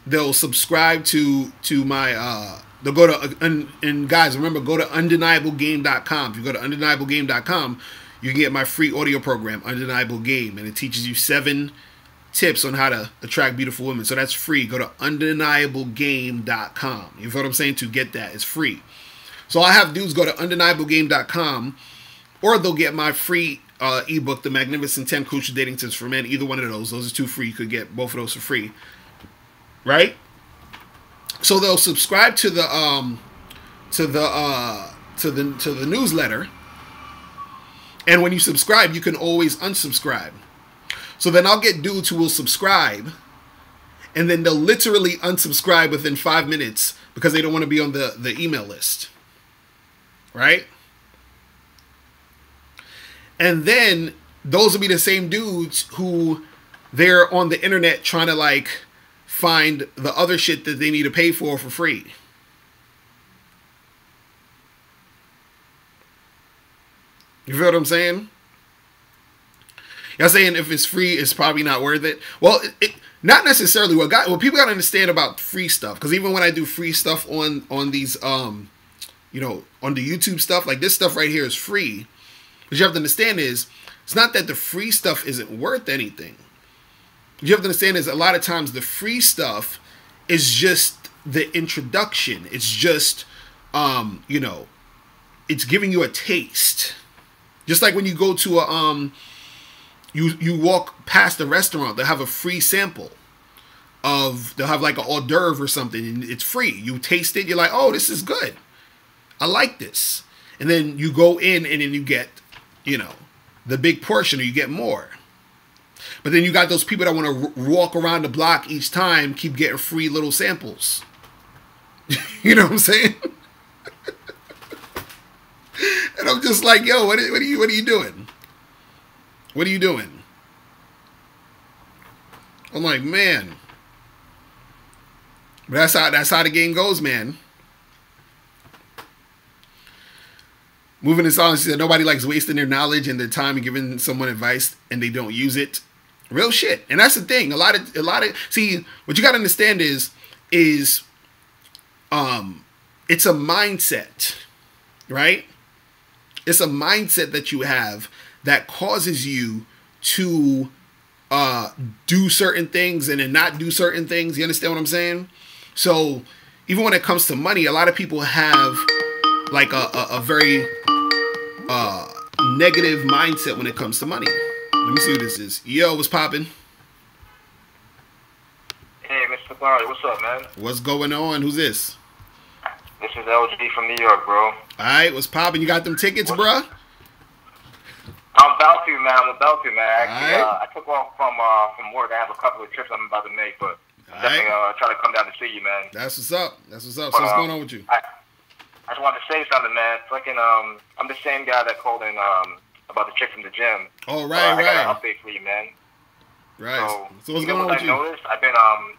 they'll subscribe to to my uh they'll go to and, and guys remember go to undeniablegame.com if you go to undeniablegame.com you can get my free audio program undeniable game and it teaches you seven tips on how to attract beautiful women. So that's free. Go to undeniablegame.com. You know what I'm saying? To get that, it's free. So I have dudes go to undeniablegame.com or they'll get my free uh, ebook, The Magnificent 10 Crucial Dating Tips for Men. Either one of those. Those are two free. You could get both of those for free. Right? So they'll subscribe to the um to the uh to the to the newsletter. And when you subscribe, you can always unsubscribe. So then I'll get dudes who will subscribe and then they'll literally unsubscribe within five minutes because they don't want to be on the, the email list. Right? And then those will be the same dudes who they're on the internet trying to like find the other shit that they need to pay for for free. You feel what I'm saying? Y'all saying if it's free, it's probably not worth it. Well, it, it, not necessarily. What got what people got to understand about free stuff, because even when I do free stuff on on these, um, you know, on the YouTube stuff, like this stuff right here is free. What you have to understand is it's not that the free stuff isn't worth anything. You have to understand is a lot of times the free stuff is just the introduction. It's just, um, you know, it's giving you a taste. Just like when you go to a um you you walk past the restaurant, they'll have a free sample of they'll have like an hors d'oeuvre or something, and it's free. You taste it, you're like, oh, this is good. I like this. And then you go in and then you get, you know, the big portion or you get more. But then you got those people that want to walk around the block each time, keep getting free little samples. you know what I'm saying? and I'm just like, yo, what, what are you what are you doing? What are you doing? I'm like, man. But that's how that's how the game goes, man. Moving this on, she said nobody likes wasting their knowledge and their time and giving someone advice and they don't use it. Real shit. And that's the thing. A lot of a lot of see what you gotta understand is is um it's a mindset, right? It's a mindset that you have that causes you to uh, do certain things and then not do certain things. You understand what I'm saying? So even when it comes to money, a lot of people have like a, a, a very uh, negative mindset when it comes to money. Let me see who this is. Yo, what's popping? Hey, Mr. Barry, what's up, man? What's going on? Who's this? This is LG from New York, bro. All right, what's popping? You got them tickets, what's, bruh? I'm about to, man. I'm about to, man. Actually, right. uh, I took off from uh, from work. I have a couple of trips I'm about to make, but All definitely right. uh, try to come down to see you, man. That's what's up. That's what's up. But, so what's going on with you? I, I just wanted to say something, man. Fucking, um, I'm the same guy that called in um about the chick from the gym. Oh right, uh, right. I got an update for you, man. Right. So, so what's going on with I you? noticed? I've been um,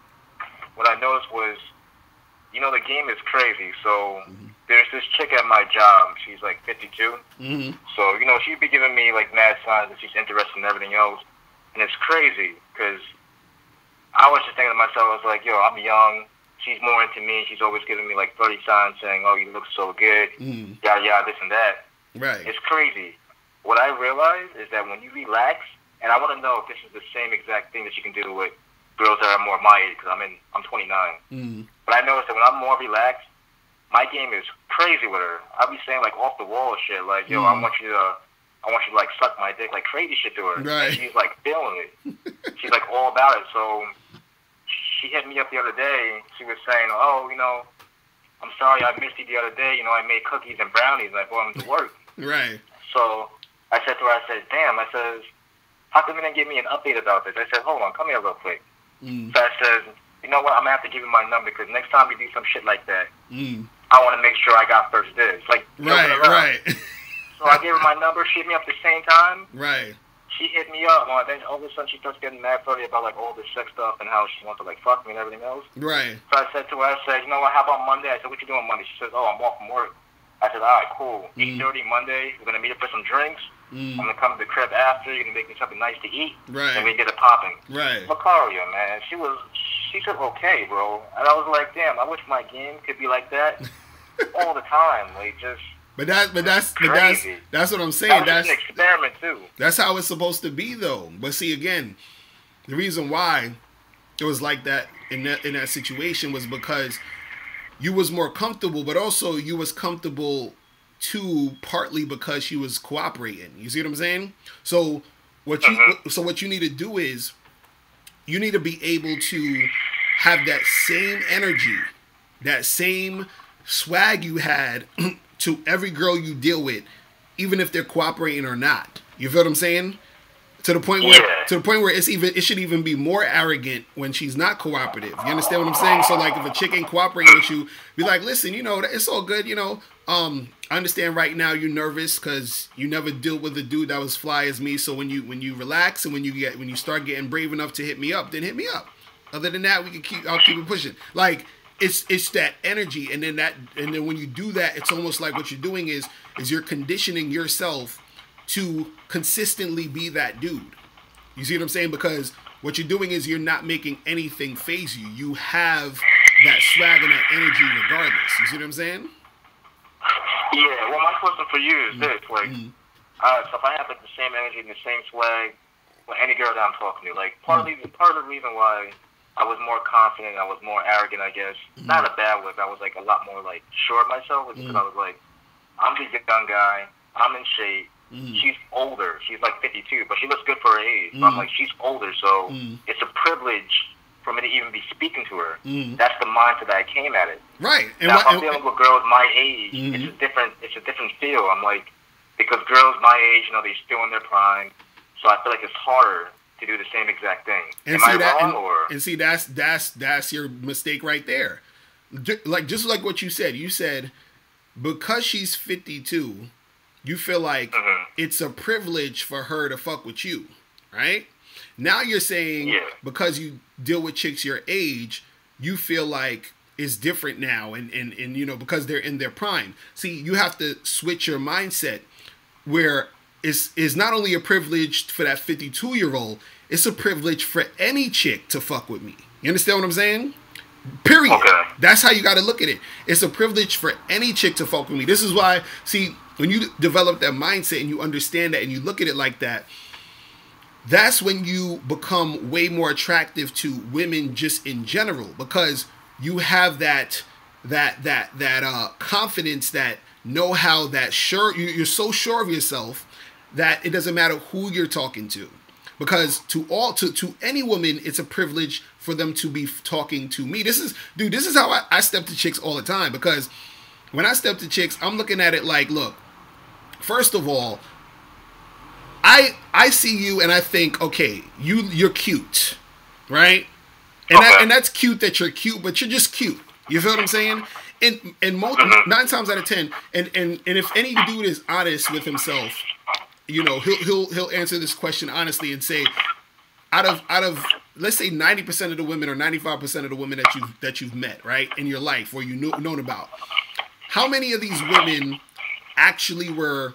what I noticed was, you know, the game is crazy. So. Mm-hmm there's this chick at my job. She's like 52. Mm-hmm. So you know, she'd be giving me like mad signs that she's interested in everything else, and it's crazy because I was just thinking to myself, I was like, yo, I'm young. She's more into me. She's always giving me like 30 signs saying, oh, you look so good, mm. yada yada, this and that. Right. It's crazy. What I realize is that when you relax, and I want to know if this is the same exact thing that you can do with girls that are more my age, because I'm in, I'm 29. Mm. But I noticed that when I'm more relaxed, my game is crazy with her. I'll be saying like off the wall shit, like yo, mm. I want you to, I want you to like suck my dick, like crazy shit to her. Right. And she's like feeling it. she's like all about it. So she hit me up the other day. She was saying, oh, you know, I'm sorry I missed you the other day. You know, I made cookies and brownies. I brought them to work. right. So I said to her, I said, damn, I says, how come you didn't give me an update about this? I said, hold on, come here real quick. Mm. So I said, you know what, I'm going to have to give you my number because next time you do some shit like that, mm. I want to make sure I got first dibs. Like, right, right. so I gave her my number. She hit me up at the same time. Right. She hit me up. and then all of a sudden she starts getting mad funny about like all this sex stuff and how she wants to like fuck me and everything else. Right. So I said to her, I said, you know what? How about Monday? I said, what you doing Monday? She says, oh, I'm off from work. I said, all right, cool. Mm. 8.30 Monday. We're going to meet up for some drinks. Mm. I'm to come to the crib after. You're to make me something nice to eat. Right. And we get it popping. Right. Locario, man. She was, she said, okay, bro. And I was like, damn, I wish my game could be like that all the time. Like, just... But that, but that's, but that's, that's what I'm saying. That that's an experiment too. That's how it's supposed to be, though. But see, again, the reason why it was like that in that in that situation was because you was more comfortable, but also you was comfortable too, partly because she was cooperating. You see what I'm saying? So what you uh-huh. so what you need to do is you need to be able to have that same energy, that same swag you had to every girl you deal with, even if they're cooperating or not. You feel what I'm saying? To the point where yeah. to the point where it's even it should even be more arrogant when she's not cooperative. You understand what I'm saying? So like if a chick ain't cooperating with you, be like, listen, you know, it's all good, you know. Um, I understand right now you're nervous because you never deal with a dude that was fly as me. So when you when you relax and when you get when you start getting brave enough to hit me up, then hit me up. Other than that, we can keep I'll keep it pushing. Like it's it's that energy and then that and then when you do that it's almost like what you're doing is is you're conditioning yourself to consistently be that dude you see what i'm saying because what you're doing is you're not making anything phase you you have that swag and that energy regardless you see what i'm saying yeah well my question for you is mm-hmm. this like mm-hmm. uh, so if i have like the same energy and the same swag with any girl that i'm talking to like part mm-hmm. of the part of the reason why I was more confident. I was more arrogant, I guess. Mm-hmm. Not a bad way. I was like a lot more like sure of myself because mm-hmm. I was like, I'm the young guy. I'm in shape. Mm-hmm. She's older. She's like 52, but she looks good for her age. So I'm like, she's older, so it's a privilege for me to even be speaking to her. Mm-hmm. That's the mindset that I came at it. Right. And now, what, if I'm dealing with girls my age, it's a different. It's a different feel. I'm like, because girls my age, you know, they're still in their prime. So I feel like it's harder to do the same exact thing. And Am see I that, wrong, and, or? and see that's that's that's your mistake right there. Like just like what you said, you said because she's 52, you feel like mm-hmm. it's a privilege for her to fuck with you, right? Now you're saying yeah. because you deal with chicks your age, you feel like it's different now and, and and you know because they're in their prime. See, you have to switch your mindset where is is not only a privilege for that 52 year old, it's a privilege for any chick to fuck with me. You understand what I'm saying? Period. Okay. That's how you got to look at it. It's a privilege for any chick to fuck with me. This is why, see, when you develop that mindset and you understand that and you look at it like that, that's when you become way more attractive to women just in general because you have that that that that uh confidence that know how that sure you're so sure of yourself that it doesn't matter who you're talking to. Because to all to, to any woman it's a privilege for them to be talking to me. This is dude this is how I, I step to chicks all the time because when i step to chicks i'm looking at it like look first of all i i see you and i think okay you you're cute right? And that, and that's cute that you're cute but you're just cute. You feel what i'm saying? And and most, mm-hmm. nine times out of ten and and and if any dude is honest with himself you know, he'll he'll he'll answer this question honestly and say, out of out of let's say ninety percent of the women or ninety five percent of the women that you that you've met right in your life or you know known about, how many of these women actually were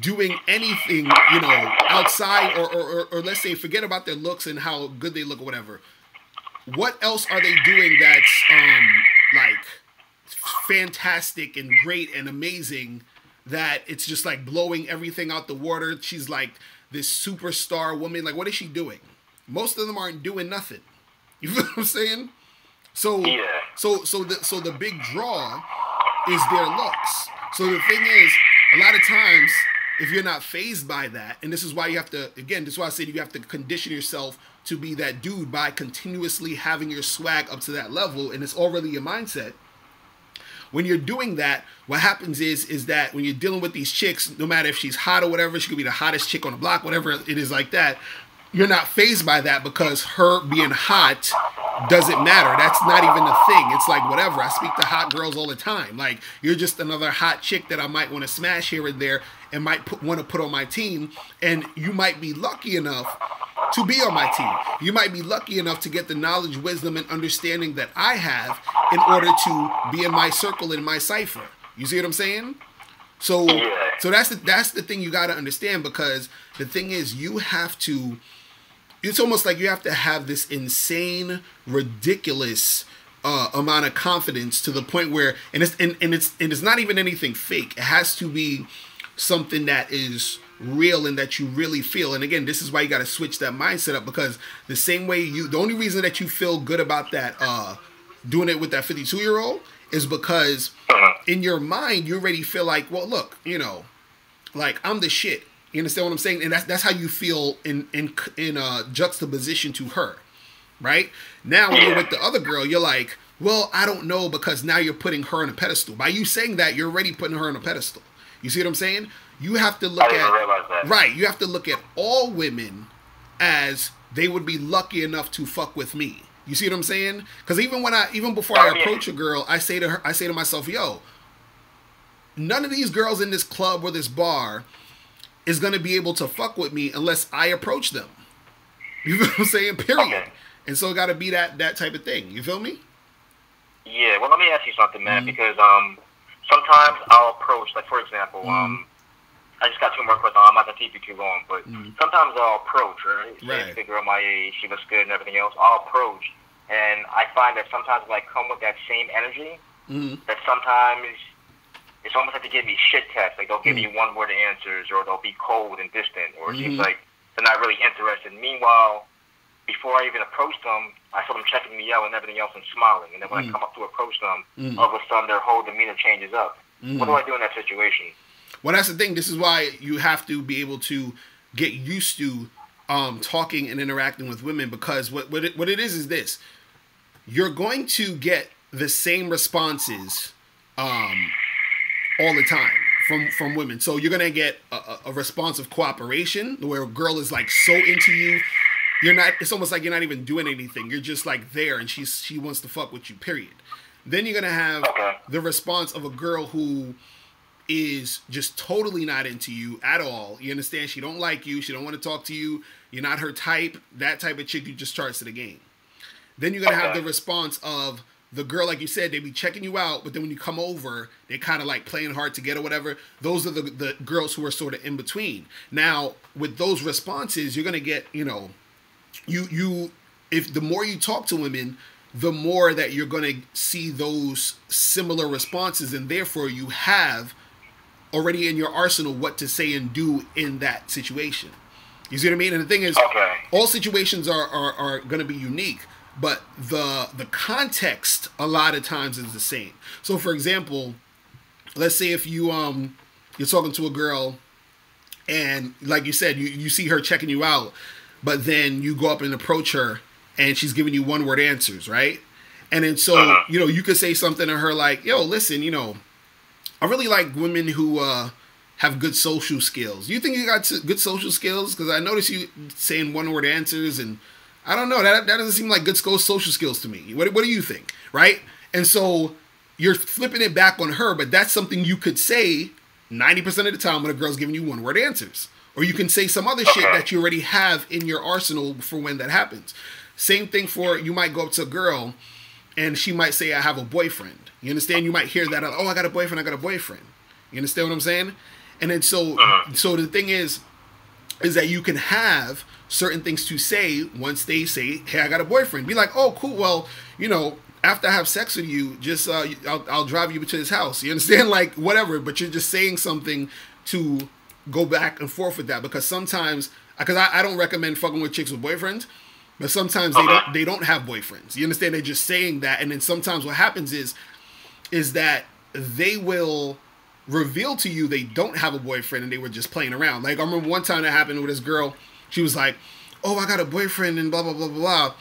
doing anything you know outside or, or, or, or let's say forget about their looks and how good they look or whatever what else are they doing that's um like fantastic and great and amazing that it's just like blowing everything out the water. She's like this superstar woman. Like, what is she doing? Most of them aren't doing nothing. You feel what I'm saying? So, yeah. so, so the so the big draw is their looks. So the thing is, a lot of times, if you're not phased by that, and this is why you have to, again, this is why I said you have to condition yourself to be that dude by continuously having your swag up to that level, and it's already your mindset when you're doing that, what happens is is that when you're dealing with these chicks, no matter if she's hot or whatever, she could be the hottest chick on the block, whatever it is like that. You're not phased by that because her being hot doesn't matter. That's not even a thing. It's like whatever. I speak to hot girls all the time. Like you're just another hot chick that I might want to smash here and there and might put, want to put on my team. And you might be lucky enough to be on my team. You might be lucky enough to get the knowledge, wisdom, and understanding that I have in order to be in my circle in my cipher. You see what I'm saying? So, so that's the that's the thing you got to understand because the thing is you have to. It's almost like you have to have this insane, ridiculous uh, amount of confidence to the point where, and it's and, and it's and it's not even anything fake. It has to be something that is real and that you really feel. And again, this is why you got to switch that mindset up because the same way you, the only reason that you feel good about that, uh, doing it with that 52 year old is because in your mind you already feel like, well, look, you know, like I'm the shit. You understand what I'm saying? And that's that's how you feel in in in uh, juxtaposition to her, right? Now when you're with the other girl, you're like, well, I don't know because now you're putting her on a pedestal. By you saying that, you're already putting her on a pedestal. You see what I'm saying? You have to look at right. You have to look at all women as they would be lucky enough to fuck with me. You see what I'm saying? Because even when I even before I approach a girl, I say to her, I say to myself, "Yo, none of these girls in this club or this bar is gonna be able to fuck with me unless I approach them." You feel what I'm saying? Period. Okay. And so it got to be that that type of thing. You feel me? Yeah. Well, let me ask you something, man. Mm-hmm. Because um, sometimes I'll approach, like for example, um, mm-hmm. um I just got two more questions. I'm not gonna keep you too long, but mm. sometimes I'll approach, right? Say right. girl my age, she looks good and everything else. I'll approach, and I find that sometimes when I come with that same energy. Mm. That sometimes it's almost like they give me shit tests. Like they'll give mm. me one word answers, or they'll be cold and distant, or it mm-hmm. seems like they're not really interested. Meanwhile, before I even approach them, I saw them checking me out and everything else and smiling. And then when mm. I come up to approach them, mm. all of a sudden their whole demeanor changes up. Mm. What do I do in that situation? Well, that's the thing. This is why you have to be able to get used to um, talking and interacting with women because what what it, what it is is this: you're going to get the same responses um, all the time from from women. So you're gonna get a, a response of cooperation where a girl is like so into you. You're not. It's almost like you're not even doing anything. You're just like there, and she's she wants to fuck with you. Period. Then you're gonna have the response of a girl who is just totally not into you at all. You understand? She don't like you. She don't want to talk to you. You're not her type. That type of chick you just starts to the game. Then you're gonna okay. have the response of the girl, like you said, they be checking you out, but then when you come over, they kind of like playing hard to get or whatever. Those are the the girls who are sort of in between. Now, with those responses, you're gonna get, you know, you you if the more you talk to women, the more that you're gonna see those similar responses, and therefore you have already in your arsenal what to say and do in that situation. You see what I mean? And the thing is, okay. all situations are are, are going to be unique, but the the context a lot of times is the same. So, for example, let's say if you um you're talking to a girl, and like you said, you you see her checking you out, but then you go up and approach her, and she's giving you one word answers, right? And then so uh-huh. you know you could say something to her like, "Yo, listen, you know." I really like women who uh, have good social skills. You think you got good social skills? Because I notice you saying one word answers, and I don't know that that doesn't seem like good social skills to me. What what do you think? Right? And so you're flipping it back on her, but that's something you could say 90% of the time when a girl's giving you one word answers. Or you can say some other shit that you already have in your arsenal for when that happens. Same thing for you might go up to a girl and she might say, I have a boyfriend. You understand? You might hear that, oh, I got a boyfriend, I got a boyfriend. You understand what I'm saying? And then so uh-huh. so the thing is, is that you can have certain things to say once they say, hey, I got a boyfriend. Be like, oh, cool. Well, you know, after I have sex with you, just uh, I'll, I'll drive you to his house. You understand? Like whatever. But you're just saying something to go back and forth with that because sometimes because I, I don't recommend fucking with chicks with boyfriends but sometimes they don't they don't have boyfriends you understand they're just saying that and then sometimes what happens is is that they will reveal to you they don't have a boyfriend and they were just playing around. Like I remember one time that happened with this girl. She was like, "Oh, I got a boyfriend and blah blah blah blah blah,"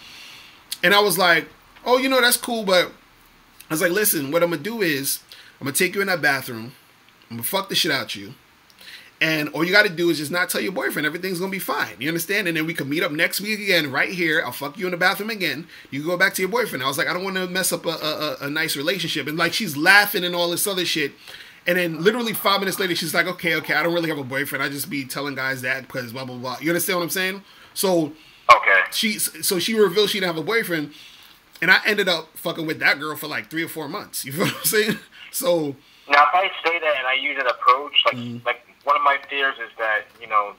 and I was like, "Oh, you know that's cool," but I was like, "Listen, what I'm gonna do is I'm gonna take you in that bathroom. I'm gonna fuck the shit out you. And all you got to do is just not tell your boyfriend. Everything's gonna be fine. You understand? And then we can meet up next week again, right here. I'll fuck you in the bathroom again. You can go back to your boyfriend. I was like, I don't want to mess up a, a, a nice relationship. And like, she's laughing and all this other shit. And then literally five minutes later, she's like, okay, okay, I don't really have a boyfriend. I just be telling guys that because blah blah blah. You understand what I'm saying? So okay, she so she revealed she didn't have a boyfriend, and I ended up fucking with that girl for like three or four months. You feel what I'm saying? So now, if I say that and I use an approach, like mm. like one of my fears is that you know,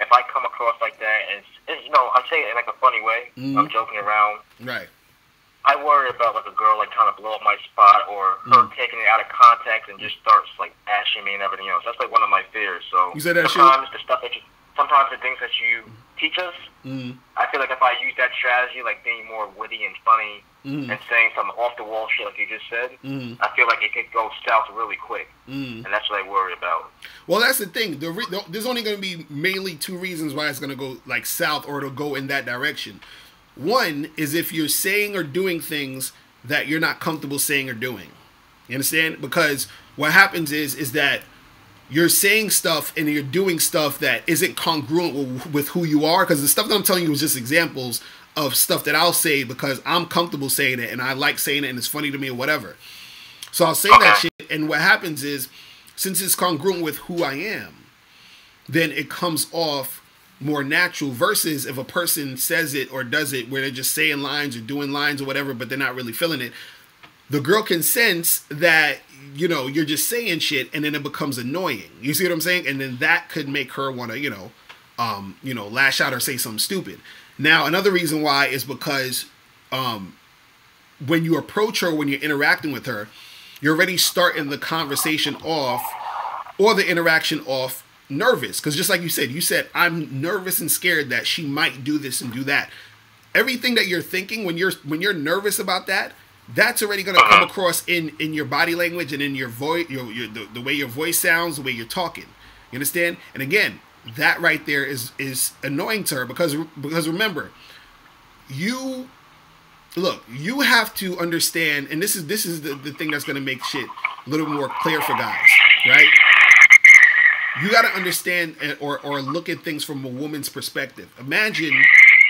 if I come across like that, and you know, I say it in like a funny way, mm. I'm joking around, right? I worry about like a girl like trying to blow up my spot or her mm. taking it out of context and just starts like bashing me and everything else. That's like one of my fears. So you said that sometimes shit? the stuff that you, sometimes the things that you teach us, mm. I feel like if I use that strategy, like being more witty and funny, mm. and saying some off the wall shit like you just said, mm. I feel like it could go south really quick, mm. and that's what I worry about. Well, that's the thing. The re- there's only going to be mainly two reasons why it's going to go like south or it'll go in that direction. One is if you're saying or doing things that you're not comfortable saying or doing. You understand? Because what happens is is that you're saying stuff and you're doing stuff that isn't congruent with, who you are. Because the stuff that I'm telling you is just examples of stuff that I'll say because I'm comfortable saying it and I like saying it and it's funny to me or whatever. So I'll say that shit, and what happens is, since it's congruent with who I am, then it comes off more natural. Versus if a person says it or does it where they're just saying lines or doing lines or whatever, but they're not really feeling it. The girl can sense that you know you're just saying shit, and then it becomes annoying. You see what I'm saying? And then that could make her want to, you know, um, you know, lash out or say something stupid. Now, another reason why is because um, when you approach her, when you're interacting with her, you're already starting the conversation off or the interaction off nervous. Because just like you said, you said, I'm nervous and scared that she might do this and do that. Everything that you're thinking when you're when you're nervous about that, that's already going to come uh-huh. across in in your body language and in your voice, your, your the, the way your voice sounds, the way you're talking. You understand? And again, that right there is is annoying to her because because remember you look you have to understand and this is this is the, the thing that's going to make shit a little more clear for guys right you got to understand eh, or or look at things from a woman's perspective imagine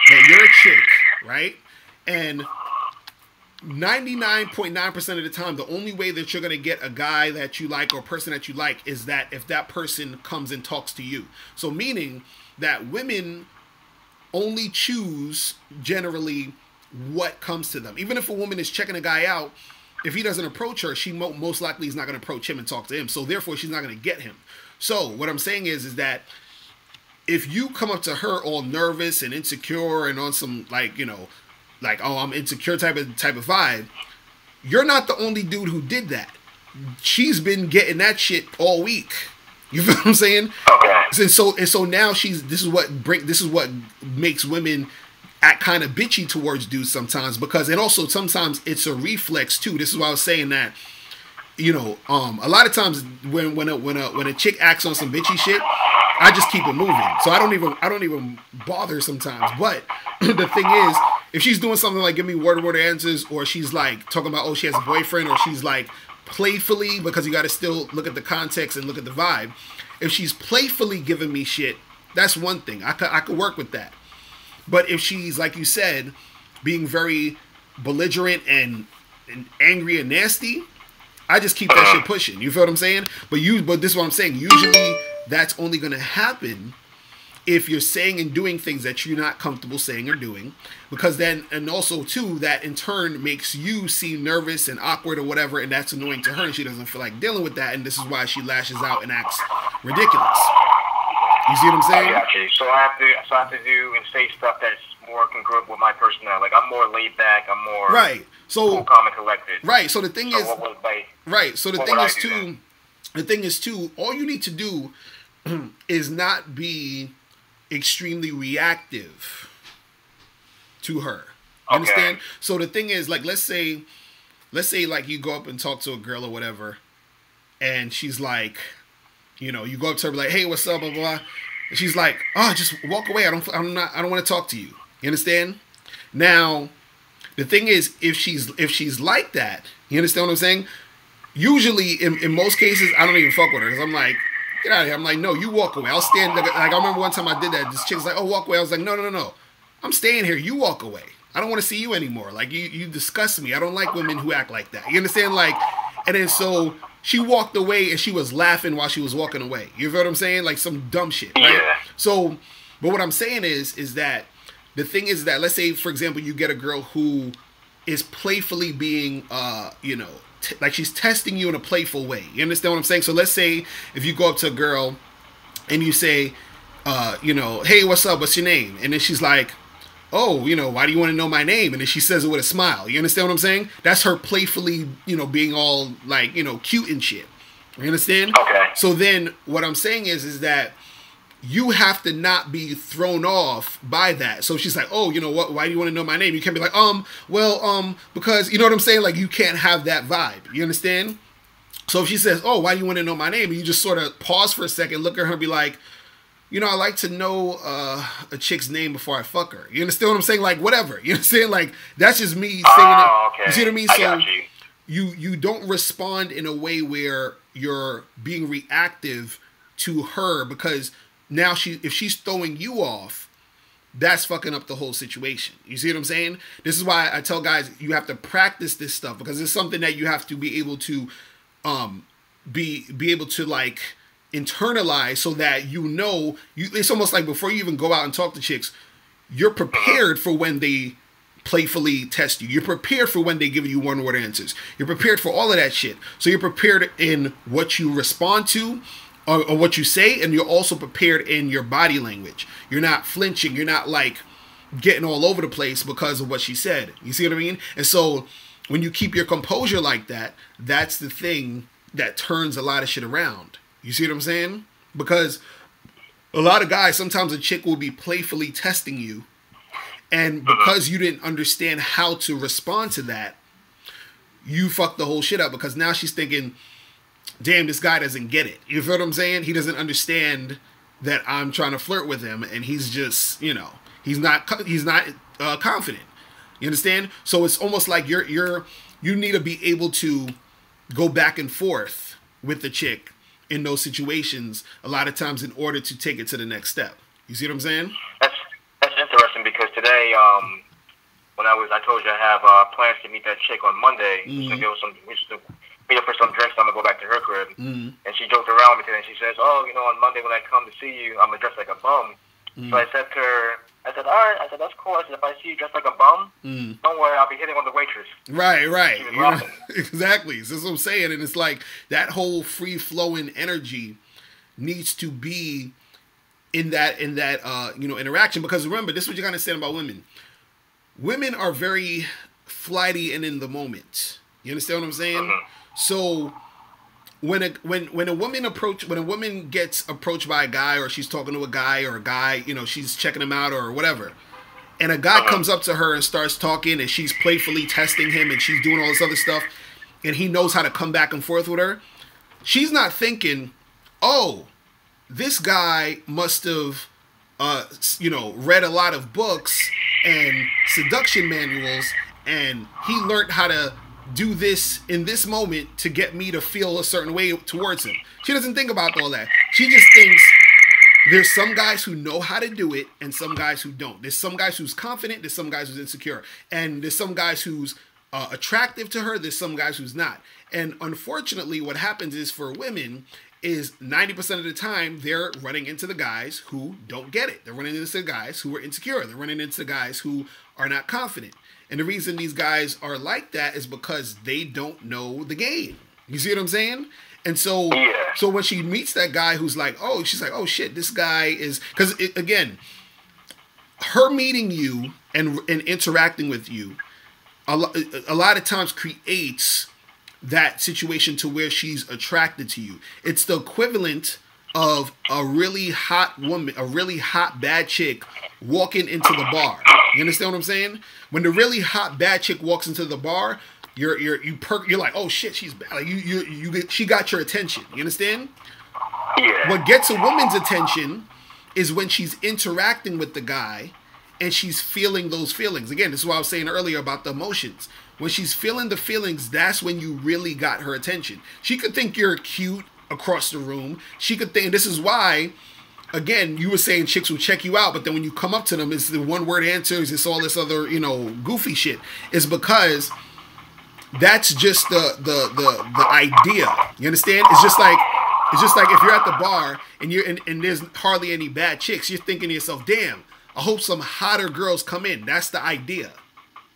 that you're a chick right and 99.9% of the time, the only way that you're going to get a guy that you like or a person that you like is that if that person comes and talks to you. So, meaning that women only choose generally what comes to them. Even if a woman is checking a guy out, if he doesn't approach her, she mo- most likely is not going to approach him and talk to him. So, therefore, she's not going to get him. So, what I'm saying is, is that if you come up to her all nervous and insecure and on some like you know like oh I'm insecure type of type of vibe. You're not the only dude who did that. She's been getting that shit all week. You feel what I'm saying? Okay. And so and so now she's this is what break this is what makes women act kind of bitchy towards dudes sometimes because and also sometimes it's a reflex too. This is why I was saying that you know, um, a lot of times when when a when a when a chick acts on some bitchy shit, I just keep it moving. So I don't even I don't even bother sometimes. But the thing is, if she's doing something like give me word word answers, or she's like talking about oh she has a boyfriend, or she's like playfully because you got to still look at the context and look at the vibe. If she's playfully giving me shit, that's one thing. I could I could work with that. But if she's like you said, being very belligerent and, and angry and nasty, I just keep that shit uh-huh. pushing. You feel what I'm saying? But you but this is what I'm saying. Usually that's only gonna happen if you're saying and doing things that you're not comfortable saying or doing. Because then and also too that in turn makes you seem nervous and awkward or whatever and that's annoying to her and she doesn't feel like dealing with that and this is why she lashes out and acts ridiculous. You see what i'm saying? Okay so i have to so i have to do and say stuff that's more congruent with my personality like i'm more laid back i'm more right so calm and collected right so the thing so is right so the thing is too the thing is too all you need to do is not be extremely reactive to her. Okay. Understand? So the thing is, like, let's say, let's say, like, you go up and talk to a girl or whatever, and she's like, you know, you go up to her, like, hey, what's up, blah blah. blah. And she's like, oh, just walk away. I don't, I'm not, I don't want to talk to you. You understand? Now, the thing is, if she's if she's like that, you understand what I'm saying? usually in, in most cases I don't even fuck with her because I'm like, get out of here. I'm like, no, you walk away. I'll stand. Like, I remember one time I did that. This chick's like, oh, walk away. I was like, no, no, no, no. I'm staying here. You walk away. I don't want to see you anymore. Like you, you disgust me. I don't like women who act like that. You understand? Like, and then so she walked away and she was laughing while she was walking away. You feel what I'm saying? Like some dumb shit. Right? Yeah. So, but what I'm saying is, is that the thing is that let's say, for example, you get a girl who is playfully being, uh, you know, like she's testing you in a playful way. You understand what I'm saying? So let's say if you go up to a girl and you say, uh, you know, hey, what's up? What's your name? And then she's like, oh, you know, why do you want to know my name? And then she says it with a smile. You understand what I'm saying? That's her playfully, you know, being all like, you know, cute and shit. You understand? Okay. So then what I'm saying is, is that you have to not be thrown off by that. So she's like, "Oh, you know what? Why do you want to know my name?" You can't be like, "Um, well, um, because you know what I'm saying. Like, you can't have that vibe. You understand?" So if she says, "Oh, why do you want to know my name?" and you just sort of pause for a second, look at her, and be like, "You know, I like to know uh, a chick's name before I fuck her." You understand what I'm saying? Like, whatever. You understand? Like, that's just me saying Oh, it. okay. You see what I mean? I so you. you you don't respond in a way where you're being reactive to her because now she if she's throwing you off that's fucking up the whole situation you see what i'm saying this is why i tell guys you have to practice this stuff because it's something that you have to be able to um be be able to like internalize so that you know you it's almost like before you even go out and talk to chicks you're prepared for when they playfully test you. You're prepared for when they give you one word answers. You're prepared for all of that shit. So you're prepared in what you respond to or, or what you say, and you're also prepared in your body language. You're not flinching. You're not like getting all over the place because of what she said. You see what I mean? And so when you keep your composure like that, that's the thing that turns a lot of shit around. You see what I'm saying? Because a lot of guys, sometimes a chick will be playfully testing you and mm-hmm. because you didn't understand how to respond to that, you fucked the whole shit up because now she's thinking, damn, this guy doesn't get it. You feel what I'm saying? He doesn't understand that I'm trying to flirt with him and he's just, you know, he's not he's not uh, confident. You understand? So it's almost like you're you're you need to be able to go back and forth with the chick in those situations a lot of times in order to take it to the next step. You see what I'm saying? That's that's interesting because today, um, when I was, I told you I have uh, plans to meet that chick on Monday. Mhm. To go some, we should meet up for some drinks. I'm gonna go back to her crib. Mm. And she joked around with me today. And she says, "Oh, you know, on Monday when I come to see you, I'm gonna dress like a bum." So I said to her, I said, "All right." I said, "That's cool." I said, "If I see you dressed like a bum, Mm. don't worry, I'll be hitting on the waitress." Right, right. She was You know, exactly. So that's what I'm saying. And it's like that whole free flowing energy needs to be in that in that uh you know interaction because remember this is what you gotta understand about women. Women are very flighty and in the moment. You understand what I'm saying? Mhm. So when a when when a woman approach when a woman gets approached by a guy or she's talking to a guy or a guy, you know, she's checking him out or whatever and a guy comes up to her and starts talking and she's playfully testing him and she's doing all this other stuff and he knows how to come back and forth with her she's not thinking oh this guy must have uh you know read a lot of books and seduction manuals and he learned how to do this in this moment to get me to feel a certain way towards him she doesn't think about all that she just thinks there's some guys who know how to do it and some guys who don't. There's some guys who's confident, there's some guys who's insecure. And there's some guys who's uh, attractive to her, there's some guys who's not. And unfortunately, what happens is for women is 90% of the time they're running into the guys who don't get it. They're running into the guys who are insecure. They're running into the guys who are not confident. And the reason these guys are like that is because they don't know the game. You see what I'm saying? And so Yeah. so when she meets that guy who's like, oh, she's like, oh shit, this guy is because again, her meeting you and and interacting with you, a, lo- a lot of times creates that situation to where she's attracted to you. It's the equivalent of a really hot woman, a really hot bad chick walking into the bar. You understand what I'm saying? When the really hot bad chick walks into the bar, you're you're you perk. You're like, oh shit, she's bad. Like you you you get, she got your attention. You understand? Yeah. What gets a woman's attention is when she's interacting with the guy and she's feeling those feelings. Again, this is what I was saying earlier about the emotions. When she's feeling the feelings, that's when you really got her attention. She could think you're cute across the room. She could think this is why again, you were saying chicks will check you out, but then when you come up to them, it's the one word answers, it's all this other, you know, goofy shit. Is because that's just the the the the idea. You understand? It's just like it's just like if you're at the bar and you're and, and there's hardly any bad chicks, you're thinking to yourself, damn, I hope some hotter girls come in. That's the idea.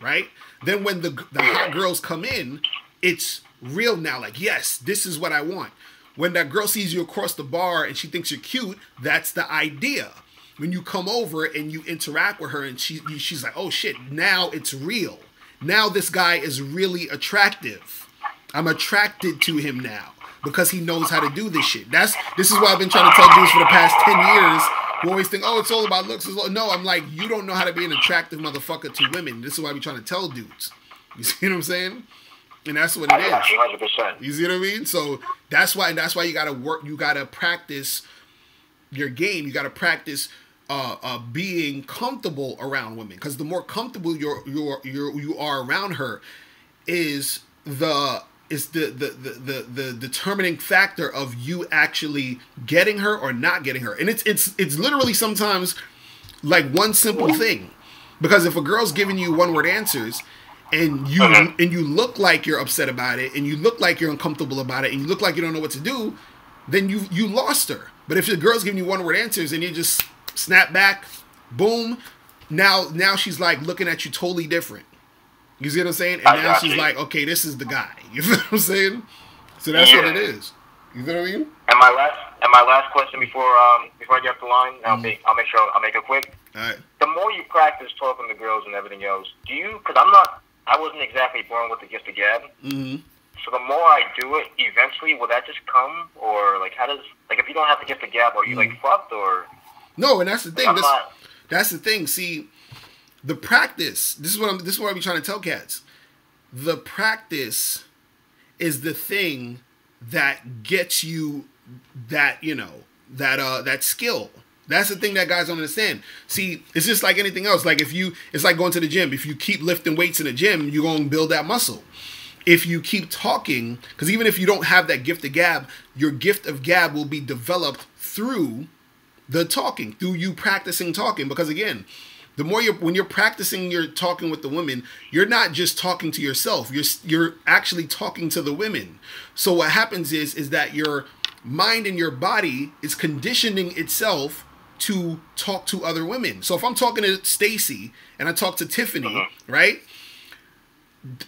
Right? Then when the the hot girls come in, it's real now. Like, yes, this is what I want. When that girl sees you across the bar and she thinks you're cute, that's the idea. When you come over and you interact with her and she she's like, "Oh shit, now it's real. Now this guy is really attractive. I'm attracted to him now because he knows how to do this shit." That's this is why I've been trying to tell dudes for the past 10 years. Who always think, "Oh, it's all about looks." No, I'm like, "You don't know how to be an attractive motherfucker to women." This is why we trying to tell dudes. You see what I'm saying? And that's what it is. Hundred percent. You see what I mean? So that's why that's why you gotta work. You gotta practice your game. You gotta practice uh, uh, being comfortable around women because the more comfortable you're you're you're you are around her, is the is the, the the, the the determining factor of you actually getting her or not getting her. And it's it's it's literally sometimes like one simple thing. Because if a girl's giving you one word answers and you uh-huh. and you look like you're upset about it and you look like you're uncomfortable about it and you look like you don't know what to do then you you lost her. But if the girl's giving you one word answers and you just snap back boom now now she's like looking at you totally different. You see what i'm saying? And now she's you. like okay this is the guy. You feel what i'm saying? So that's yeah. what it is. You know what i mean and my last and my last question before um before i get off the line i'll mm. make i'll make sure i'll make it quick. All right. The more you practice talking to girls and everything else do you because i'm not I wasn't exactly born with the gift of gab. Mm-hmm. So the more I do it, eventually will that just come, or like how does like if you don't have the gift of gab, are you mm-hmm. like fucked or? No, and that's the thing. Like, that's, not... that's the thing. See, the practice. This is what I'm. This is what I be trying to tell cats. The practice is the thing that gets you that you know that uh that skill that's the thing that guys don't understand. See, it's just like anything else. Like if you, it's like going to the gym. If you keep lifting weights in the gym, you're going to build that muscle. If you keep talking, because even if you don't have that gift of gab, your gift of gab will be developed through the talking, through you practicing talking. Because again, the more you're when you're practicing you're talking with the women you're not just talking to yourself you're you're actually talking to the women so what happens is is that your mind and your body is conditioning itself to talk to other women. So if I'm talking to Stacy and I talk to Tiffany, uh-huh. right?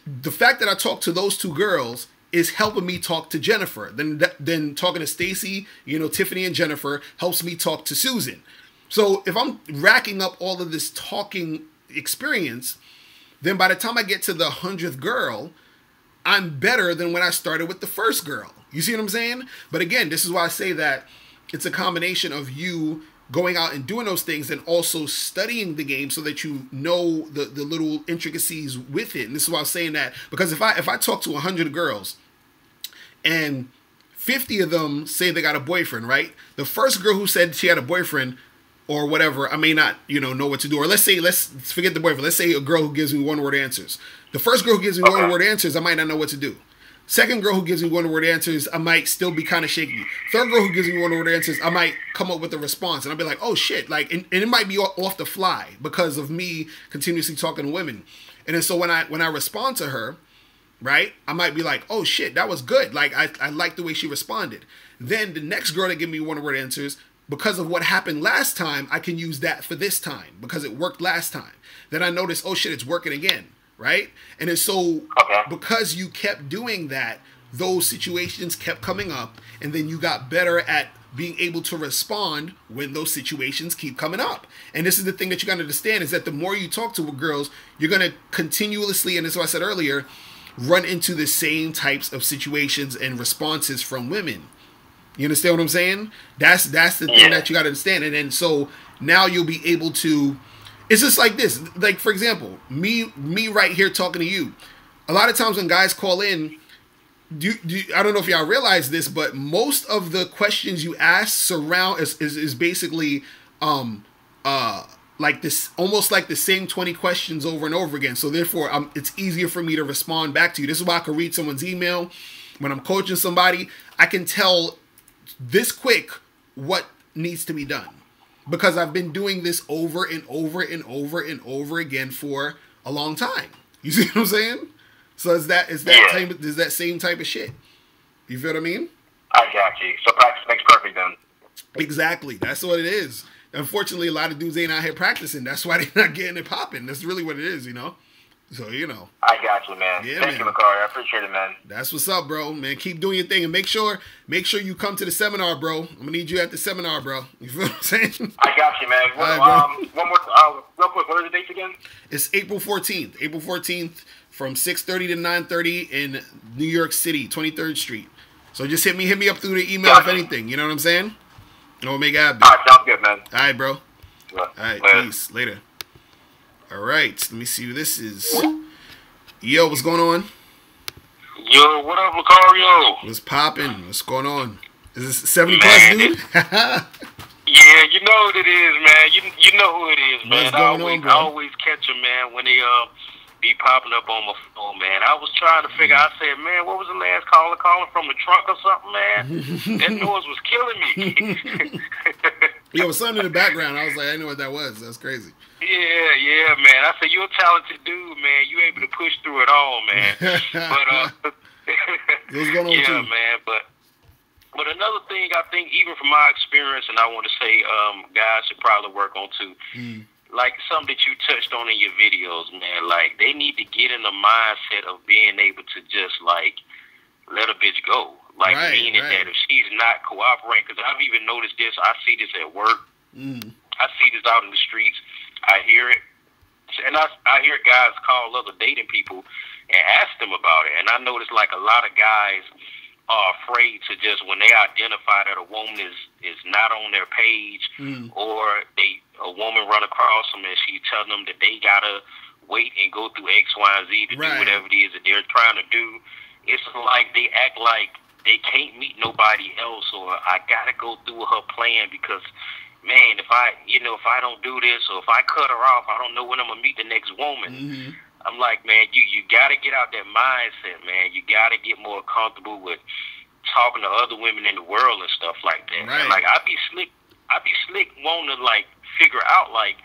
The fact that I talk to those two girls is helping me talk to Jennifer. Then then talking to Stacy, you know, Tiffany and Jennifer helps me talk to Susan. So if I'm racking up all of this talking experience, then by the time I get to the hundredth girl, I'm better than when I started with the first girl. You see what I'm saying? But again, this is why I say that it's a combination of you going out and doing those things and also studying the game so that you know the, the little intricacies with it. And this is why I'm saying that because if I if I talk to 100 girls and 50 of them say they got a boyfriend, right? The first girl who said she had a boyfriend or whatever, I may not, you know, know what to do. Or let's say, let's forget the boyfriend. Let's say a girl who gives me one word answers. The first girl who gives me one word answers, I might not know what to do. Second girl who gives me one word answers, I might still be kind of shaky. Third girl who gives me one word answers, I might come up with a response and I'll be like, oh shit, like, and, and it might be off the fly because of me continuously talking to women. And then so when I when I respond to her, right, I might be like, oh shit, that was good. Like I, I like the way she responded. Then the next girl that give me one word answers, because of what happened last time, I can use that for this time because it worked last time. Then I notice, oh shit, it's working again right? And it's so okay. because you kept doing that, those situations kept coming up, and then you got better at being able to respond when those situations keep coming up. And this is the thing that you got to understand is that the more you talk to girls, you're going to continuously, and this is what I said earlier, run into the same types of situations and responses from women. You understand what I'm saying? That's that's the thing that you got to understand. And then so now you'll be able to it's just like this. Like for example, me me right here talking to you. A lot of times when guys call in, do, do I don't know if y'all realize this, but most of the questions you ask surround is is, is basically um uh like this almost like the same 20 questions over and over again so therefore it's easier for me to respond back to you this is why i can read someone's email when i'm coaching somebody i can tell this quick what needs to be done because i've been doing this over and over and over and over again for a long time you see what i'm saying so is that is that Yeah. type is that same type of shit you feel what i mean I got you. So practice makes perfect then. Exactly. That's what it is. Unfortunately, a lot of dudes ain't out here practicing. That's why they're not getting it popping. That's really what it is, you know. So you know, I got you, man. Yeah, Thank you. Macari. I appreciate it, man. that's what's up, bro. Man, keep doing your thing and make sure make sure you come to the seminar, bro. I'm gonna need you at the seminar, bro. You feel what I'm saying? I got you, man. What, right, um, one more, uh, real quick. What are the dates again? It's April 14th. April 14th from 6:30 to 9:30 in New York City, 23rd Street. So just hit me hit me up through the email if anything. You know what I'm saying? And we'll make it happen. All right, sounds good, man. All right, bro. Yeah. All right, Later. peace. Later. All right, let me see who this is. Yo, what's going on? Yo, what up, Locario? What's popping? What's going on? Is this 70 plus, Man, dude? Yeah, you know what it is, man. You you know who it is, man. What's I always on? I always catch them, man, when they uh be popping up on my phone, man. I was trying to figure. I said, man, what was the last caller calling from the trunk or something, man? that noise was killing me. Yo, was something in the background. I was like, I didn't know what that was. That's crazy. Yeah, yeah, man. I said you're a talented dude, man. You able to push through it all, man. but uh, What's going on with yeah, you? man. But but another thing, I think even from my experience, and I want to say, um, guys should probably work on too. Mm. Like something that you touched on in your videos, man. Like they need to get in the mindset of being able to just like let a bitch go. Like Right, meaning right. that if she's not cooperating, because I've even noticed this. I see this at work. Mm. I see this out in the streets. I hear it, and I I hear guys call other dating people and ask them about it. And I notice like a lot of guys are afraid to just when they identify that a woman is is not on their page, Mm. or they a woman run across them and she telling them that they gotta wait and go through X, Y, and Z to Right. do whatever it is that they're trying to do. It's like they act like they can't meet nobody else, or I gotta go through her plan because man, if I, you know, if I don't do this or if I cut her off, I don't know when I'm gonna meet the next woman. hmm I'm like, man, you you gotta get out that mindset, man. You gotta get more comfortable with talking to other women in the world and stuff like that. Right. And like I be slick, I be slick wanting to like figure out like,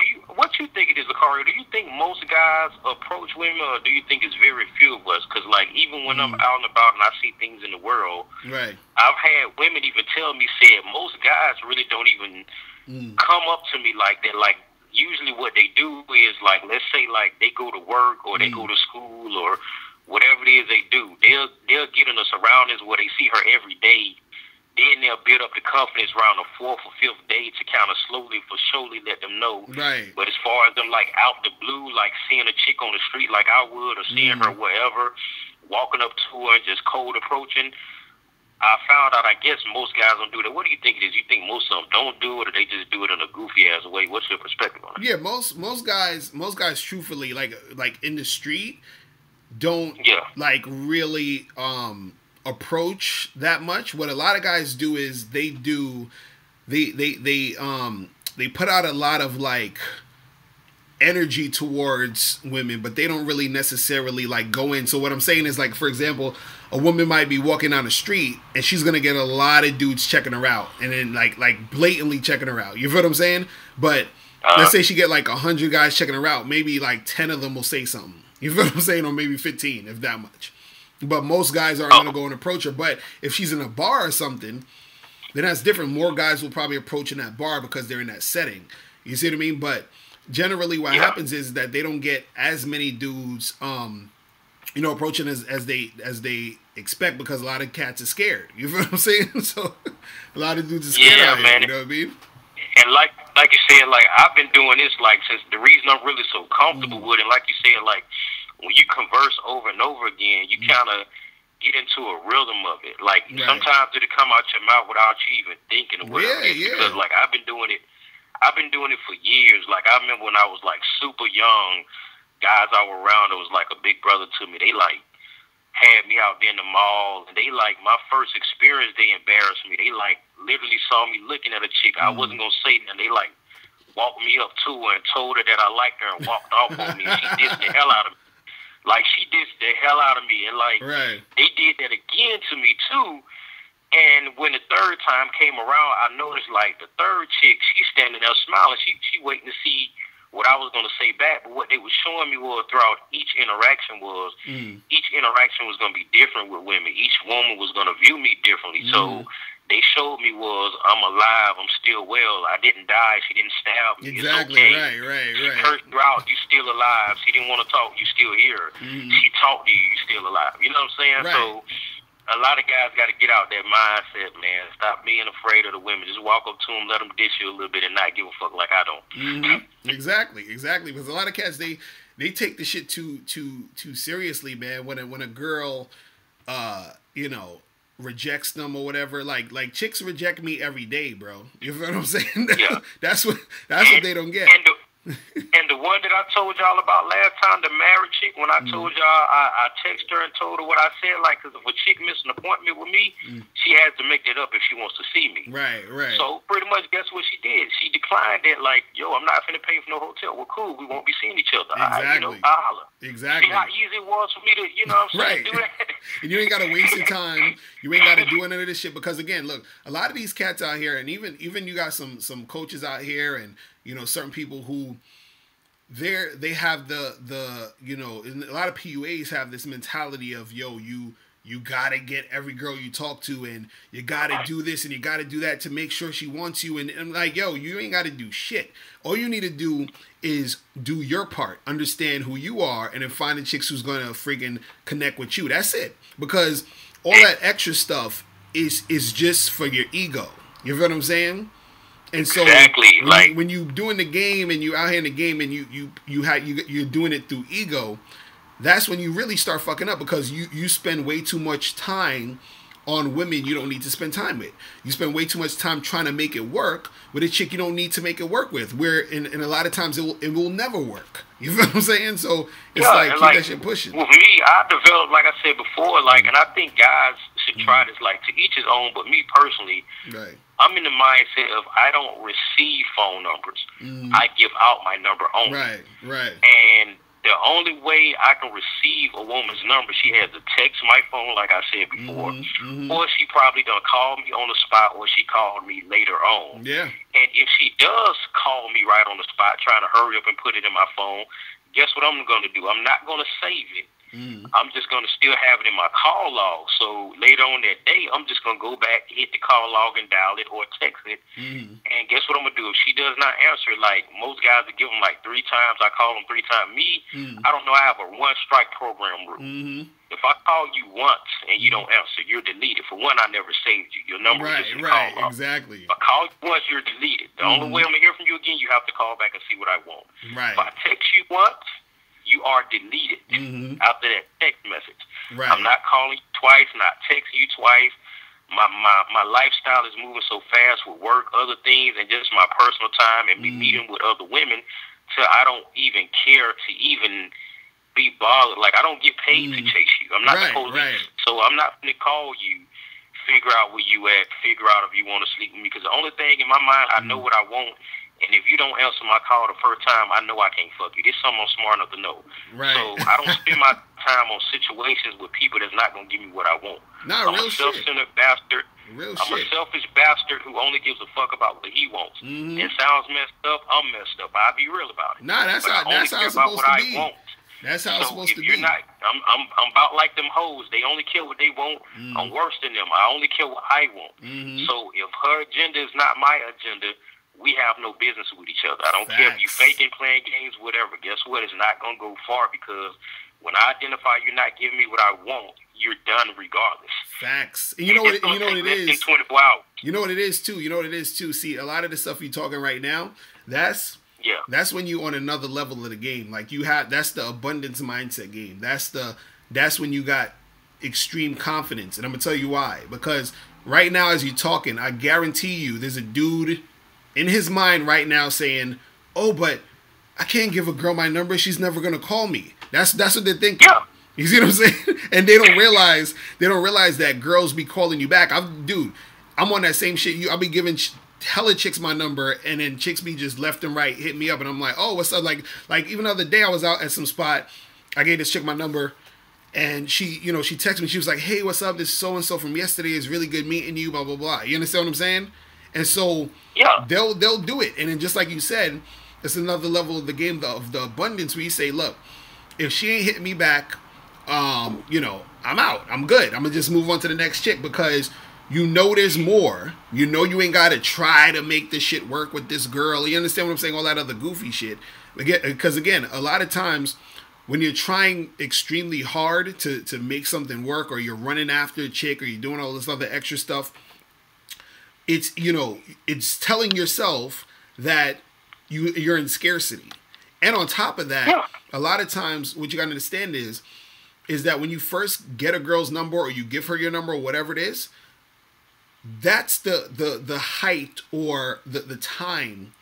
do you what you think it is, Locario? Do you think most guys approach women, or do you think it's very few of us? Because like even when I'm Mm. out and about and I see things in the world, Right. I've had women even tell me, said most guys really don't even Mm. come up to me like that. Like usually what they do is like let's say like they go to work or they Mm. go to school or whatever it is they do. They'll they'll get in the surroundings where they see her every day. Then they'll build up the confidence around the fourth or fifth day to kind of slowly for surely let them know. Right. But as far as them like out the blue, like seeing a chick on the street like I would, or seeing Mhm. her wherever, walking up to her and just cold approaching, I found out. I guess most guys don't do that. What do you think it is? You think most of them don't do it, or they just do it in a goofy ass way? What's your perspective on it? Yeah, most most guys most guys truthfully like like in the street don't Yeah. like really um approach that much. What a lot of guys do is they do they they they um they put out a lot of like energy towards women, but they don't really necessarily like go in. So what I'm saying is like for example, a woman might be walking down the street and she's gonna get a lot of dudes checking her out and then like like blatantly checking her out. You feel what I'm saying? But Uh, let's say she get like a hundred guys checking her out, maybe like ten of them will say something. You feel what I'm saying? Or maybe fifteen, if that much. But most guys aren't gonna go and approach her. But if she's in a bar or something, then that's different. More guys will probably approach in that bar because they're in that setting. You see what I mean? But generally, what Yeah. happens is that they don't get as many dudes, um, you know, approaching as, as they as they expect because a lot of cats are scared. You feel what I'm saying? So a lot of dudes are scared Yeah, out here. man. You know what I mean? And like like you said, like I've been doing this like since the reason I'm really so comfortable Mm. with it. Like you said, like when you converse over and over again, you kind of get into a rhythm of it. Like. Right. sometimes it'll come out your mouth without you even thinking of what Yeah, it is. yeah. Because like I've been doing it, I've been doing it for years. Like I remember when I was like super young, guys I were around that was like a big brother to me. They like had me out there in the mall, and they like my first experience. They embarrassed me. They like literally saw me looking at a chick. I Mm. wasn't gonna say nothing. They like walked me up to her and told her that I liked her and walked off on me. She dissed the hell out of me. Like she dissed the hell out of me, and like Right. they did that again to me too. And when the third time came around, I noticed like the third chick, she's standing there smiling. She she waiting to see what I was gonna say back. But what they was showing me was throughout each interaction was Mm. each interaction was gonna be different with women. Each woman was gonna view me differently. So they showed me was I'm alive, I'm still well, I didn't die, she didn't stab me. Exactly. Okay. Right. Right. She Right. cursed you out, you still alive. She didn't want to talk, you still here. Mhm. She talked to you, you still alive. You know what I'm saying? Right. So a lot of guys got to get out that mindset, man. Stop being afraid of the women. Just walk up to them, let them dish you a little bit, and not give a fuck like I don't. hmm Exactly, exactly. Because a lot of cats they they take the shit too too too seriously, man. When a when a girl, uh, you know, rejects them or whatever, like like chicks reject me every day, bro. You feel what I'm saying? Yeah. that's what that's what they don't get. And the and the one that I told y'all about last time, the married chick, when I Mm. told y'all, I, I texted her and told her what I said, like, because if a chick missed an appointment with me, she has to make that up if she wants to see me. Mm. Right, right. So pretty much, guess what she did? She declined it. Like, yo, I'm not finna pay for no hotel. Well, cool. We won't be seeing each other. All right, you know, Exactly. I'll holler. exactly. See how easy it was for me to, you know what I'm saying? Right. Do that. and you ain't gotta waste your time. You ain't gotta do none of this shit because again, look, a lot of these cats out here, and even even you got some some coaches out here, and you know certain people who they're they have the the you know a lot of PUAs have this mentality of yo you you gotta get every girl you talk to and you gotta do this and you gotta do that to make sure she wants you. And, and like yo you ain't gotta do shit. All you need to do is do your part understand who you are and then find the chicks who's gonna freaking connect with you. That's it. Because all that extra stuff is is just for your ego. You know what i'm saying and so Exactly, when, like- you, when you doing the game and you out here in the game and you you you have you you're doing it through ego, that's when you really start fucking up because you you spend way too much time on women you don't need to spend time with. You spend way too much time trying to make it work with a chick you don't need to make it work with. Where in, in a lot of times it will it will never work. You feel what I'm saying? So it's Yeah, like and keep that shit pushing. With me, I developed, like I said before, like, and I think guys should try mm-hmm. this, like, to each his own. But me personally, Right. I'm in the mindset of I don't receive phone numbers. I give out my number only. Right. Right. And the only way I can receive a woman's number, she has to text my phone, like I said before, Mhm, or she probably done call me on the spot, or she called me later on. Yeah. And if she does call me right on the spot, trying to hurry up and put it in my phone, guess what I'm going to do? I'm not going to save it. Mm. I'm just going to still have it in my call log. So later on that day, I'm just going to go back, hit the call log, and dial it or text it. Mm. And guess what I'm going to do? If she does not answer, like most guys would give them like three times, I call them three times. Me, Mm. I don't know. I have a one strike program rule. Mm-hmm. If I call you once and you don't answer, you're deleted. For one, I never saved you. Your number Right. just in Right. call log. Exactly. If I call you once, you're deleted. The only Mhm. way I'm gonna hear from you again, you have to call back and see what I want. Right. If I text you once, you are deleted Mhm. after that text message. Right. I'm not calling you twice, not texting you twice. My my my lifestyle is moving so fast with work, other things, and just my personal time and me Mhm. meeting with other women. So I don't even care to even be bothered. Like I don't get paid to Mhm. chase you. I'm not Right, the police, right. so I'm not going to call you. Figure out where you at. Figure out if you want to sleep with me. Because the only thing in my mind, I know Mm. what I want. And if you don't answer my call the first time, I know I can't fuck you. This something I'm smart enough to know. Right. So I don't spend my time on situations with people that's not gonna give me what I want. Nah, I'm real a self-centered bastard. Real I'm a selfish bastard who only gives a fuck about what he wants. Mhm. It sounds messed up. I'm messed up. I'll be real about it. Nah, that's But how I that's how care it's about supposed what to I be. want. That's how it's so supposed if to you're be. not, I'm, I'm, I'm about like them hoes. They only care what they want. Mm. I'm worse than them. I only care what I want. Mhm. So if her agenda is not my agenda, we have no business with each other. I don't care if you Facts. faking, playing games, whatever. Guess what? It's not gonna go far because when I identify you're not giving me what I want, you're done regardless. Facts. And you know what? It's you know what it is. than 24 hours. You know what it is too. You know what it is too. See, a lot of the stuff you're talking right now, that's Yeah. that's when you on another level of the game. Like you have that's the abundance mindset game. That's the that's when you got extreme confidence. And I'm gonna tell you why. Because right now as you're talking, I guarantee you there's a dude in his mind right now saying, Oh, but I can't give a girl my number, she's never gonna call me. That's that's what they're thinking. Yeah. You see what I'm saying? And they don't realize they don't realize that girls be calling you back. I'm dude, I'm on that same shit. You I'll be giving hella chicks my number, and then chicks be just left and right hit me up, and I'm like, oh, what's up? Like, like even the other day I was out at some spot, I gave this chick my number, and she, you know, she texted me. She was like, hey, what's up? This so and so from yesterday is really good meeting you. Blah blah blah. You understand what I'm saying? And so yeah, they'll they'll do it, and then just like you said, it's another level of the game of the abundance where you say, look, if she ain't hitting me back, um, you know, I'm out. I'm good. I'm gonna just move on to the next chick because you know there's more. You know you ain't gotta try to make this shit work with this girl. You understand what I'm saying? All that other goofy shit. Because again, a lot of times when you're trying extremely hard to to make something work, or you're running after a chick, or you're doing all this other extra stuff, it's you know it's telling yourself that you you're in scarcity. And on top of that, yeah. a lot of times what you got to understand is is that when you first get a girl's number or you give her your number or whatever it is, that's the the the height or the the time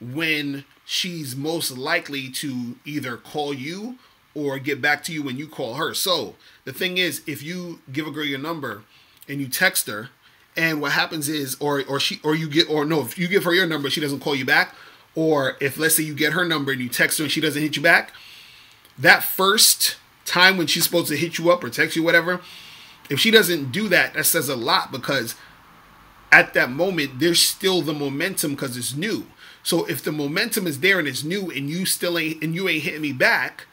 when she's most likely to either call you or get back to you when you call her. So the thing is, if you give a girl your number and you text her, and what happens is, or or she or you get or no, if you give her your number, she doesn't call you back, or if let's say you get her number and you text her and she doesn't hit you back, that first time when she's supposed to hit you up or text you whatever, if she doesn't do that, that says a lot because at that moment there's still the momentum because it's new. So if the momentum is there and it's new and you still ain't and you ain't hitting me back,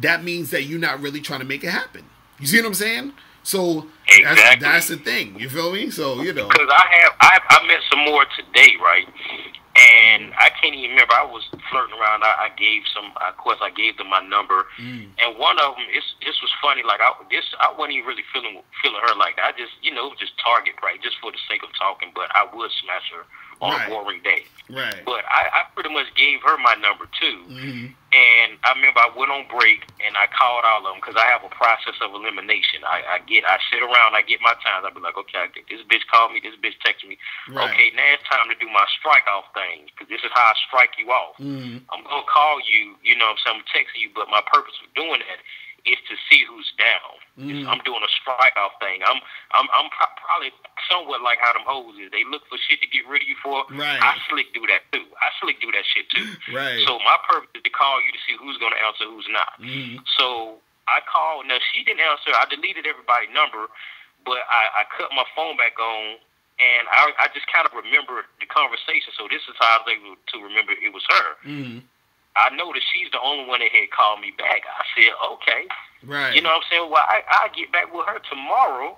that means that you're not really trying to make it happen. You see what I'm saying? So exactly. that's, that's the thing. You feel me? So you know. Because I have I, I met some more today, right? And I can't even remember. I was flirting around. I, I gave some. Of course, I gave them my number. Mm. And one of them, it's, this was funny. Like I, this, I wasn't even really feeling feeling her like that. I just, you know, just target right, just for the sake of talking. But I would smash her on right. a boring day. Right. But I, I pretty much gave her my number too. Mm-hmm. And I remember I went on break and I called all of them because I have a process of elimination. I, I get, I sit around, I get my times. I be like, okay, I get, this bitch called me, this bitch texted me. Right. Okay, now it's time to do my strike off thing because this is how I strike you off. Mm-hmm. I'm gonna call you, you know, what I'm saying, I'm texting you, but my purpose of doing that is to see who's down. Mm. I'm doing a strike off thing. I'm I'm I'm pro- probably somewhat like how them hoes is. They look for shit to get rid of you for. Right. I slick do that too. I slick do that shit too. Right. So my purpose is to call you to see who's gonna answer, who's not. Mm. So I called. Now she didn't answer. I deleted everybody's number, but I, I cut my phone back on. And I, I just kind of remember the conversation. So this is how I was able to remember it was her. Mm. I noticed she's the only one that had called me back. I said, okay. Right. You know what I'm saying? Well, I I get back with her tomorrow,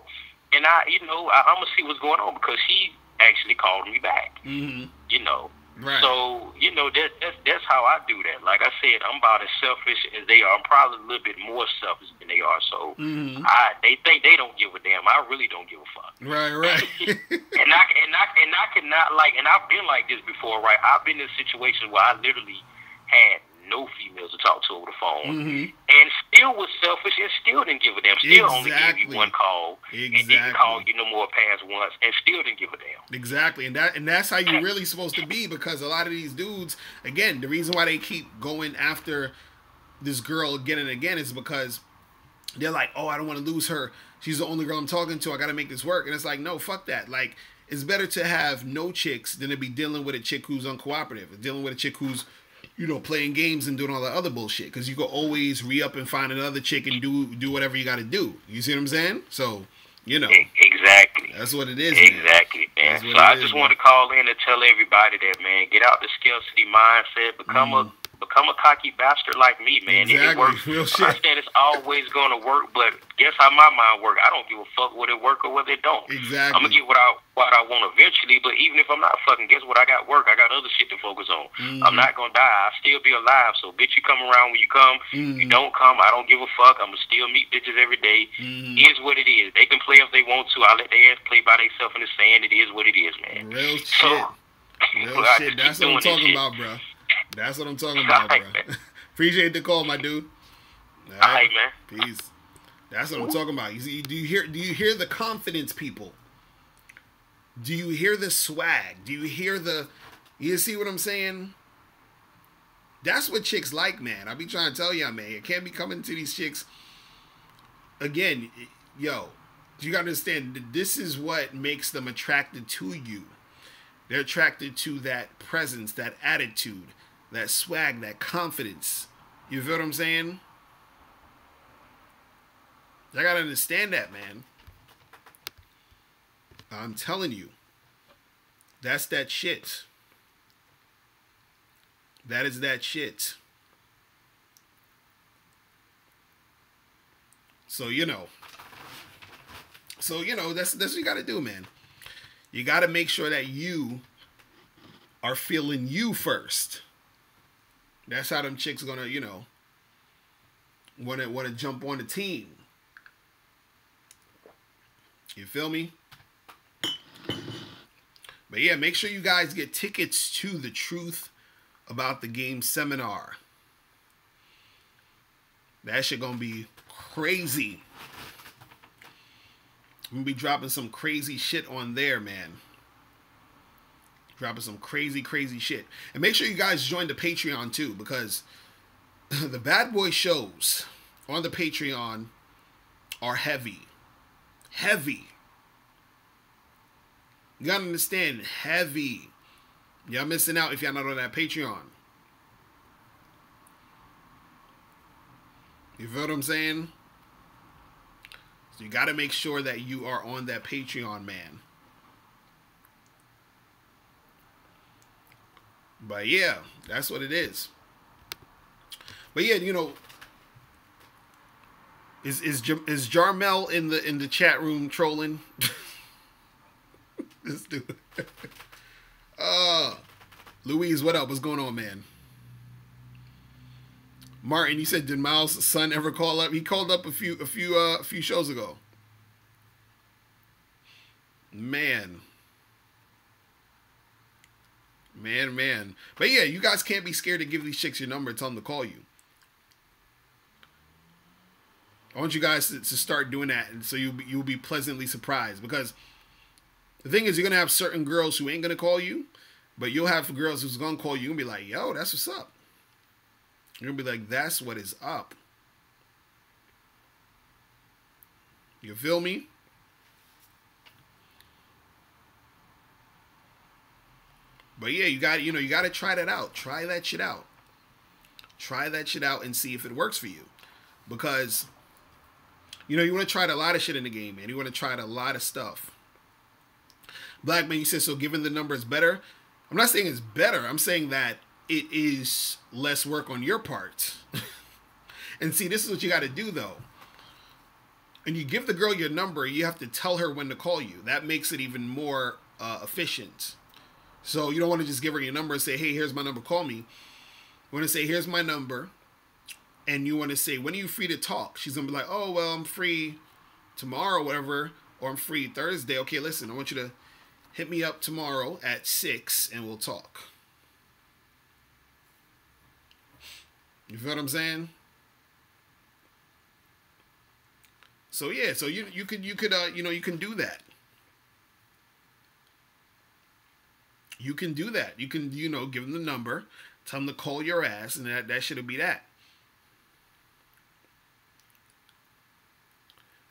and I you know I, I'm gonna see what's going on because she actually called me back. Mm-hmm. You know. Right. So you know that that's that's how I do that. Like I said, I'm about as selfish as they are. I'm probably a little bit more selfish than they are. So mm-hmm. I they think they don't give a damn. I really don't give a fuck. Right, right. and I and I and I cannot like and I've been like this before, right? I've been in situations where I literally had no females to talk to over the phone, mm-hmm. and still was selfish and still didn't give a damn. Still exactly. only gave you one call exactly. and didn't call you no more past once, and still didn't give a damn. Exactly, and that and that's how you're really supposed to be because a lot of these dudes, again, the reason why they keep going after this girl again and again is because they're like, oh, I don't want to lose her. She's the only girl I'm talking to. I got to make this work, and it's like, no, fuck that. Like it's better to have no chicks than to be dealing with a chick who's uncooperative, dealing with a chick who's you know, playing games and doing all that other bullshit. Because you can always re up and find another chick and do do whatever you got to do. You see what I'm saying? So, you know, exactly. That's what it is. Exactly, man. man. So I just want to call in and tell everybody that, man, get out the scarcity mindset, become mm. a become a cocky bastard like me, man. Exactly. It works. Real shit. I understand it's always going to work, but guess how my mind works? I don't give a fuck whether it work or whether it don't. Exactly. I'm gonna get what I what I want eventually, but even if I'm not fucking, guess what? I got work. I got other shit to focus on. Mm-hmm. I'm not gonna die. I still be alive. So bitch, you come around when you come. Mm-hmm. You don't come. I don't give a fuck. I'm gonna still meet bitches every day. Mm-hmm. It is what it is. They can play if they want to. I let their ass play by themselves in the sand. It is what it is, man. Real so, shit. Real shit. That's what I'm talking about, bro. That's what I'm talking about, bro. Appreciate the call, my dude. All right, All right man. Peace. That's what I'm talking about. You see, do you hear? Do you hear the confidence, people? Do you hear the swag? Do you hear the? You see what I'm saying? That's what chicks like, man. I be trying to tell y'all, man. You can't be coming to these chicks. Again, yo, you gotta understand. This is what makes them attracted to you They're attracted to that presence, that attitude, that swag, that confidence. You feel what I'm saying? I gotta understand that, man. I'm telling you. That's that shit. That is that shit. So you know. So you know that's that's what you got to do, man. You got to make sure that you are feeling you first. That's how them chicks gonna you know want to jump on the team. You feel me? But yeah, make sure you guys get tickets to the Truth About the Game seminar. That shit gonna be crazy. I'm gonna be dropping some crazy shit on there, man. Dropping some crazy, crazy shit. And make sure you guys join the Patreon too, because the Bad Boy shows on the Patreon are heavy. Heavy. You gotta understand, heavy. Y'all missing out if y'all not on that Patreon. You feel what I'm saying? So you gotta make sure that you are on that Patreon, man. But yeah, that's what it is. But yeah, you know, is is is Jarmel in the in the chat room trolling? this dude. uh Louise, what up? What's going on, man? Martin, you said did Miles' son ever call up? He called up a few a few uh a few shows ago. Man. Man, man. But yeah, you guys can't be scared to give these chicks your number and tell them to call you. I want you guys to, to start doing that, and so you you'll be pleasantly surprised because the thing is, you're gonna have certain girls who ain't gonna call you, but you'll have girls who's gonna call you and be like, "Yo, that's what's up." You're gonna be like, "That's what is up." You feel me? But yeah, you got you know you got to try that out. Try that shit out. Try that shit out and see if it works for you, because you know you want to try a lot of shit in the game, man. You want to try a lot of stuff. Black man, you said so. Given the number is better, I'm not saying it's better. I'm saying that it is less work on your part. and see, this is what you got to do though. And you give the girl your number, you have to tell her when to call you. That makes it even more uh, efficient. So you don't want to just give her your number and say, "Hey, here's my number. Call me." You want to say, "Here's my number," and you want to say, "When are you free to talk?" She's gonna be like, "Oh, well, I'm free tomorrow, whatever, or I'm free Thursday." Okay, listen, I want you to hit me up tomorrow at six, and we'll talk. You feel what I'm saying? So yeah, so you you could you could uh you know you can do that. You can do that. You can you know give them the number, tell them to call your ass, and that that should be that.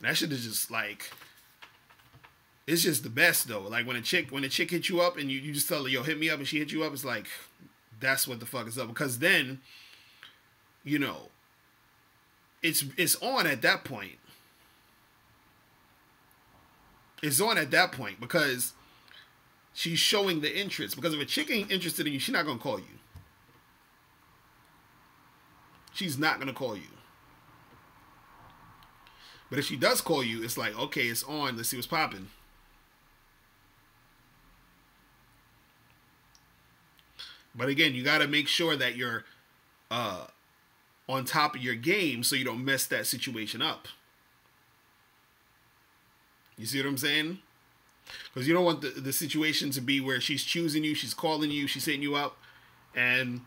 That should have just like it's just the best though. Like when a chick when a chick hits you up and you, you just tell her, yo, hit me up and she hit you up, it's like that's what the fuck is up. Because then you know, it's it's on at that point. It's on at that point because she's showing the interest. Because if a chick ain't interested in you, she's not gonna call you. She's not gonna call you. But if she does call you, it's like, okay, it's on. Let's see what's popping. But again, you got to make sure that you're uh, on top of your game so you don't mess that situation up. You see what I'm saying? Because you don't want the, the situation to be where she's choosing you, she's calling you, she's hitting you up, and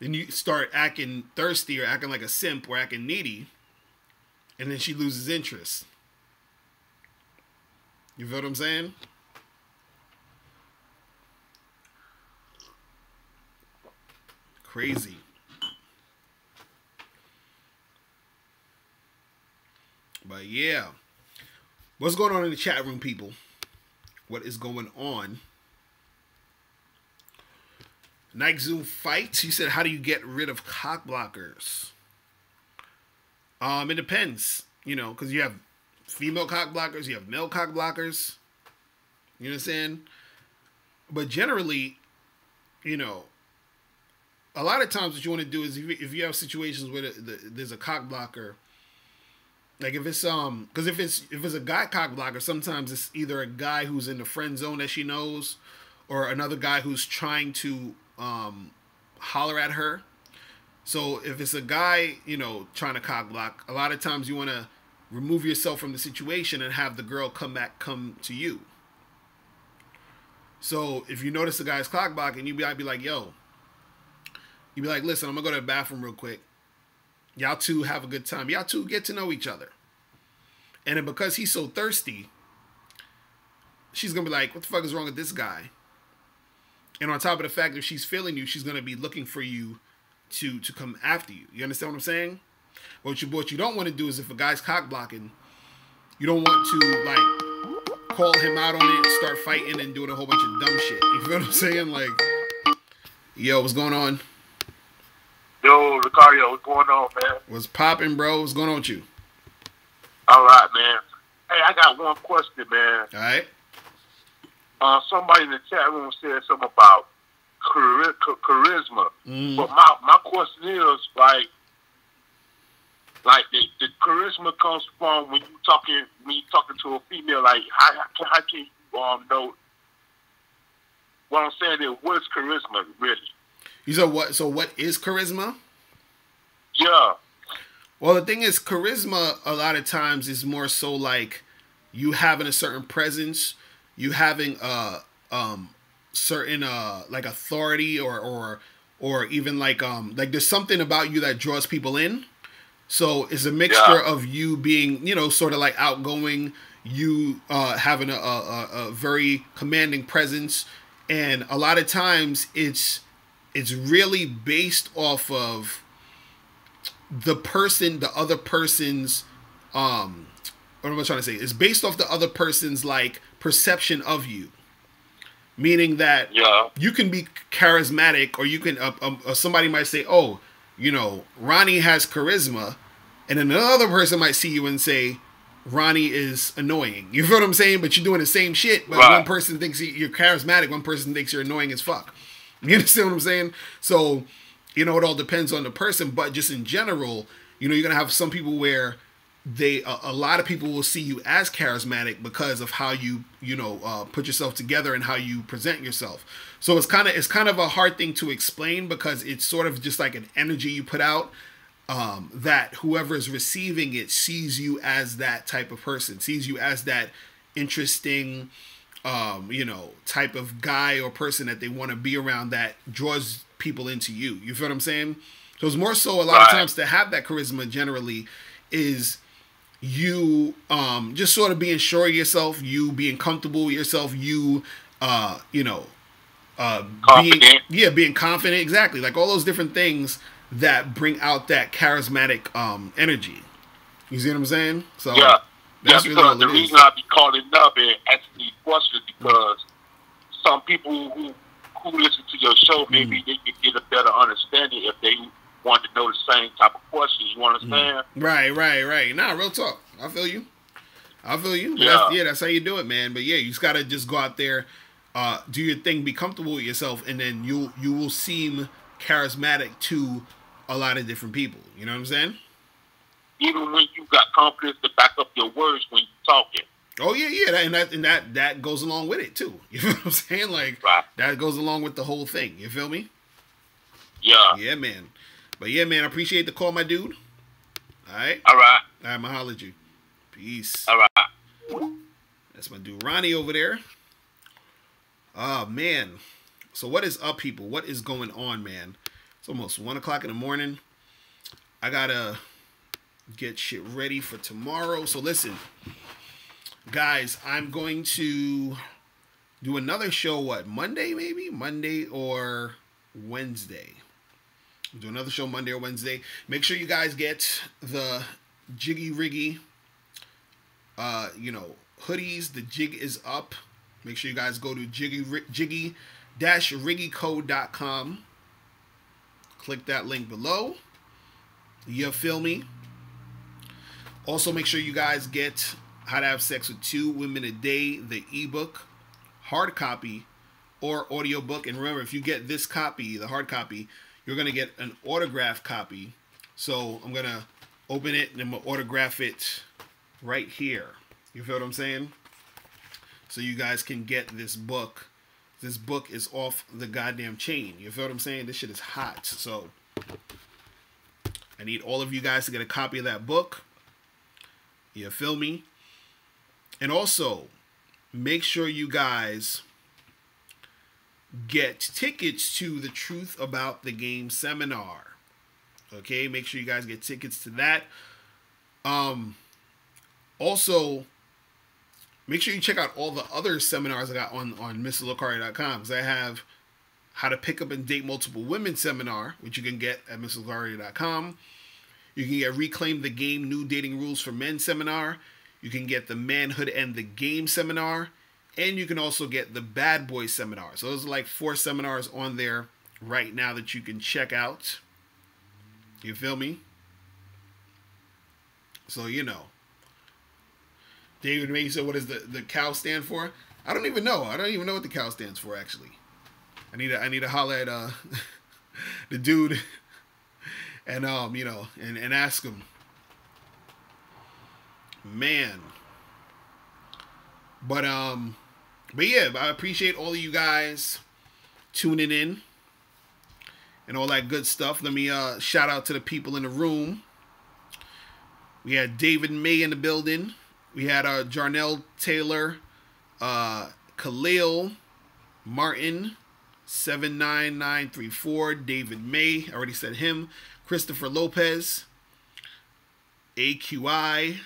then you start acting thirsty or acting like a simp or acting needy, and then she loses interest. You feel what I'm saying? Crazy. But yeah. What's going on in the chat room, people? What is going on? Nike Zoom fights. He said, "How do you get rid of cock blockers?" Um, it depends, you know, because you have female cock blockers, you have male cock blockers. You know what I'm saying? But generally, you know, a lot of times what you want to do is if you, have situations where the, the, there's a cock blocker, like if it's um, because if it's if it's a guy cock blocker, sometimes it's either a guy who's in the friend zone that she knows, or another guy who's trying to um, holler at her. So if it's a guy, you know, trying to cock block, a lot of times you want to remove yourself from the situation and have the girl come back, come to you. So if you notice the guy's cock blocking, you might be like, "Yo," You'd be like, "Listen, I'm gonna go to the bathroom real quick. Y'all two have a good time. Y'all two get to know each other." And then because he's so thirsty, she's gonna be like, "What the fuck is wrong with this guy?" And on top of the fact that she's feeling you, she's gonna be looking for you to to come after you. You understand what I'm saying? What you what you don't want to do is if a guy's cock blocking, you don't want to like call him out on it and start fighting and doing a whole bunch of dumb shit. You feel what I'm saying? Like, yo, what's going on? Yo, Ricardo, what's going on, man? What's popping, bro? What's going on with you? All right, man. Hey, I got one question, man. All right. Uh, somebody in the chat room said something about chari- charisma. Mm. But my, my question is, like, like the, the charisma comes from when you talking when you talking to a female. Like, how, how, can- how can you um know? What I'm saying is, what is charisma really? You said what? So what is charisma? Yeah, Well, the thing is, charisma a lot of times is more so like you having a certain presence, you having a um certain uh like authority or or or even like um like there's something about you that draws people in. So it's a mixture Yeah. of you being you know sort of like outgoing, you uh having a, a a- a very commanding presence, and a lot of times it's it's really based off of the person, the other person's, um, what am I trying to say? It's based off the other person's like perception of you, meaning that yeah, you can be charismatic, or you can, uh, um, uh, somebody might say, oh, you know, Ronnie has charisma, and then another person might see you and say, Ronnie is annoying. You feel what I'm saying? But you're doing the same shit. But Right. one person thinks you're charismatic, one person thinks you're annoying as fuck. You understand what I'm saying? So, you know, it all depends on the person. But just in general, you know, you're gonna have some people where they a, a lot of people will see you as charismatic because of how you you know uh, put yourself together and how you present yourself. So it's kind of it's kind of a hard thing to explain because it's sort of just like an energy you put out um, that whoever is receiving it sees you as that type of person, sees you as that interesting, um, you know, type of guy or person that they want to be around that draws people into you. You feel what I'm saying? So it's more so a lot of times to have that charisma generally is you um just sort of being sure of yourself, you being comfortable with yourself, you uh, you know, uh being yeah, being confident, exactly. Like all those different things that bring out that charismatic um energy. You see what I'm saying? So yeah. That's yeah, really because the it is. reason I be calling up and asking these questions because some people who who listen to your show Mm-hmm. maybe they could get a better understanding if they want to know the same type of questions. You understand? Right, right, right. Nah, real talk. I feel you. I feel you. Yeah. That's, yeah, that's how you do it, man. But yeah, you just gotta just go out there, uh, do your thing, be comfortable with yourself, and then you you will seem charismatic to a lot of different people. You know what I'm saying? Even when you got confidence to back up your words when you're talking. Oh yeah, yeah, that, and that and that that goes along with it too. You know what I'm saying? Like Right. that goes along with the whole thing. You feel me? Yeah. Yeah, man. But yeah, man, I appreciate the call, my dude. All right, All right. all right, I'm holler you. Peace. All right. That's my dude Ronnie over there. Oh man. So what is up, people? What is going on, man? It's almost one o'clock in the morning. I gotta get shit ready for tomorrow. So listen, guys, I'm going to do another show. What Monday, maybe Monday or Wednesday. Do another show Monday or Wednesday. Make sure you guys get the Jiggy Riggy uh, you know, hoodies. The jig is up. Make sure you guys go to jiggy jiggy dash riggycode.com. Click that link below. You feel me? Also, make sure you guys get How to Have Sex with Two Women a Day, the ebook, hard copy, or audiobook. And remember, if you get this copy, the hard copy, you're going to get an autograph copy. So I'm going to open it and I'm going to autograph it right here. You feel what I'm saying? So you guys can get this book. This book is off the goddamn chain. You feel what I'm saying? This shit is hot. So I need all of you guys to get a copy of that book. You feel me? And also, make sure you guys get tickets to the Truth About the Game seminar. Okay, make sure you guys get tickets to that. Um, also, make sure you check out all the other seminars I got on on MrLocario.com because I have how to pick up and date multiple women seminar, which you can get at MrLocario.com. You can get Reclaim the Game New Dating Rules for Men seminar. You can get the Manhood and the Game seminar. And you can also get the Bad Boy seminar. So those are like four seminars on there right now that you can check out. You feel me? So, you know. David May said, what does the, the cow stand for? I don't even know. I don't even know what the cow stands for, actually. I need to, I need to holler at uh, the dude and um, you know, and, and ask him. Man. But um but yeah, I appreciate all of you guys tuning in and all that good stuff. Let me uh shout out to the people in the room. We had David May in the building. We had uh Jarnell Taylor, uh Khalil Martin, 79934, David May, I already said him. Christopher Lopez, AQI,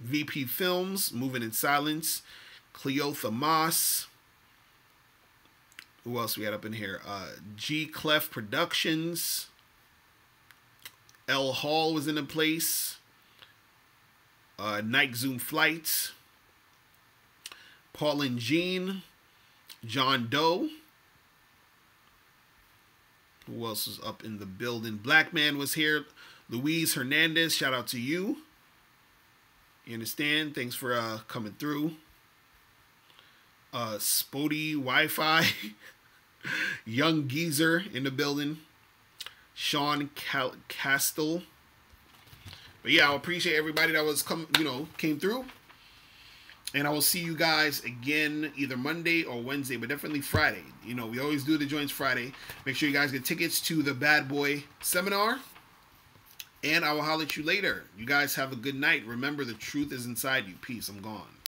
VP Films, Moving in Silence, Cleotha Moss. Who else we had up in here? Uh, G Clef Productions. L Hall was in the place. Uh, Night Zoom Flights. Paul and Jean. John Doe. Who else was up in the building? Black Man was here. Louise Hernandez, shout out to you. You understand? Thanks for uh, coming through. Uh, Spody Wi-Fi. Young Geezer in the building. Sean Cal- Castle. But yeah, I appreciate everybody that was come, you know, came through. And I will see you guys again either Monday or Wednesday, but definitely Friday. You know, we always do the joints Friday. Make sure you guys get tickets to the Bad Boy seminar. And I will holler at you later. You guys have a good night. Remember, the truth is inside you. Peace. I'm gone.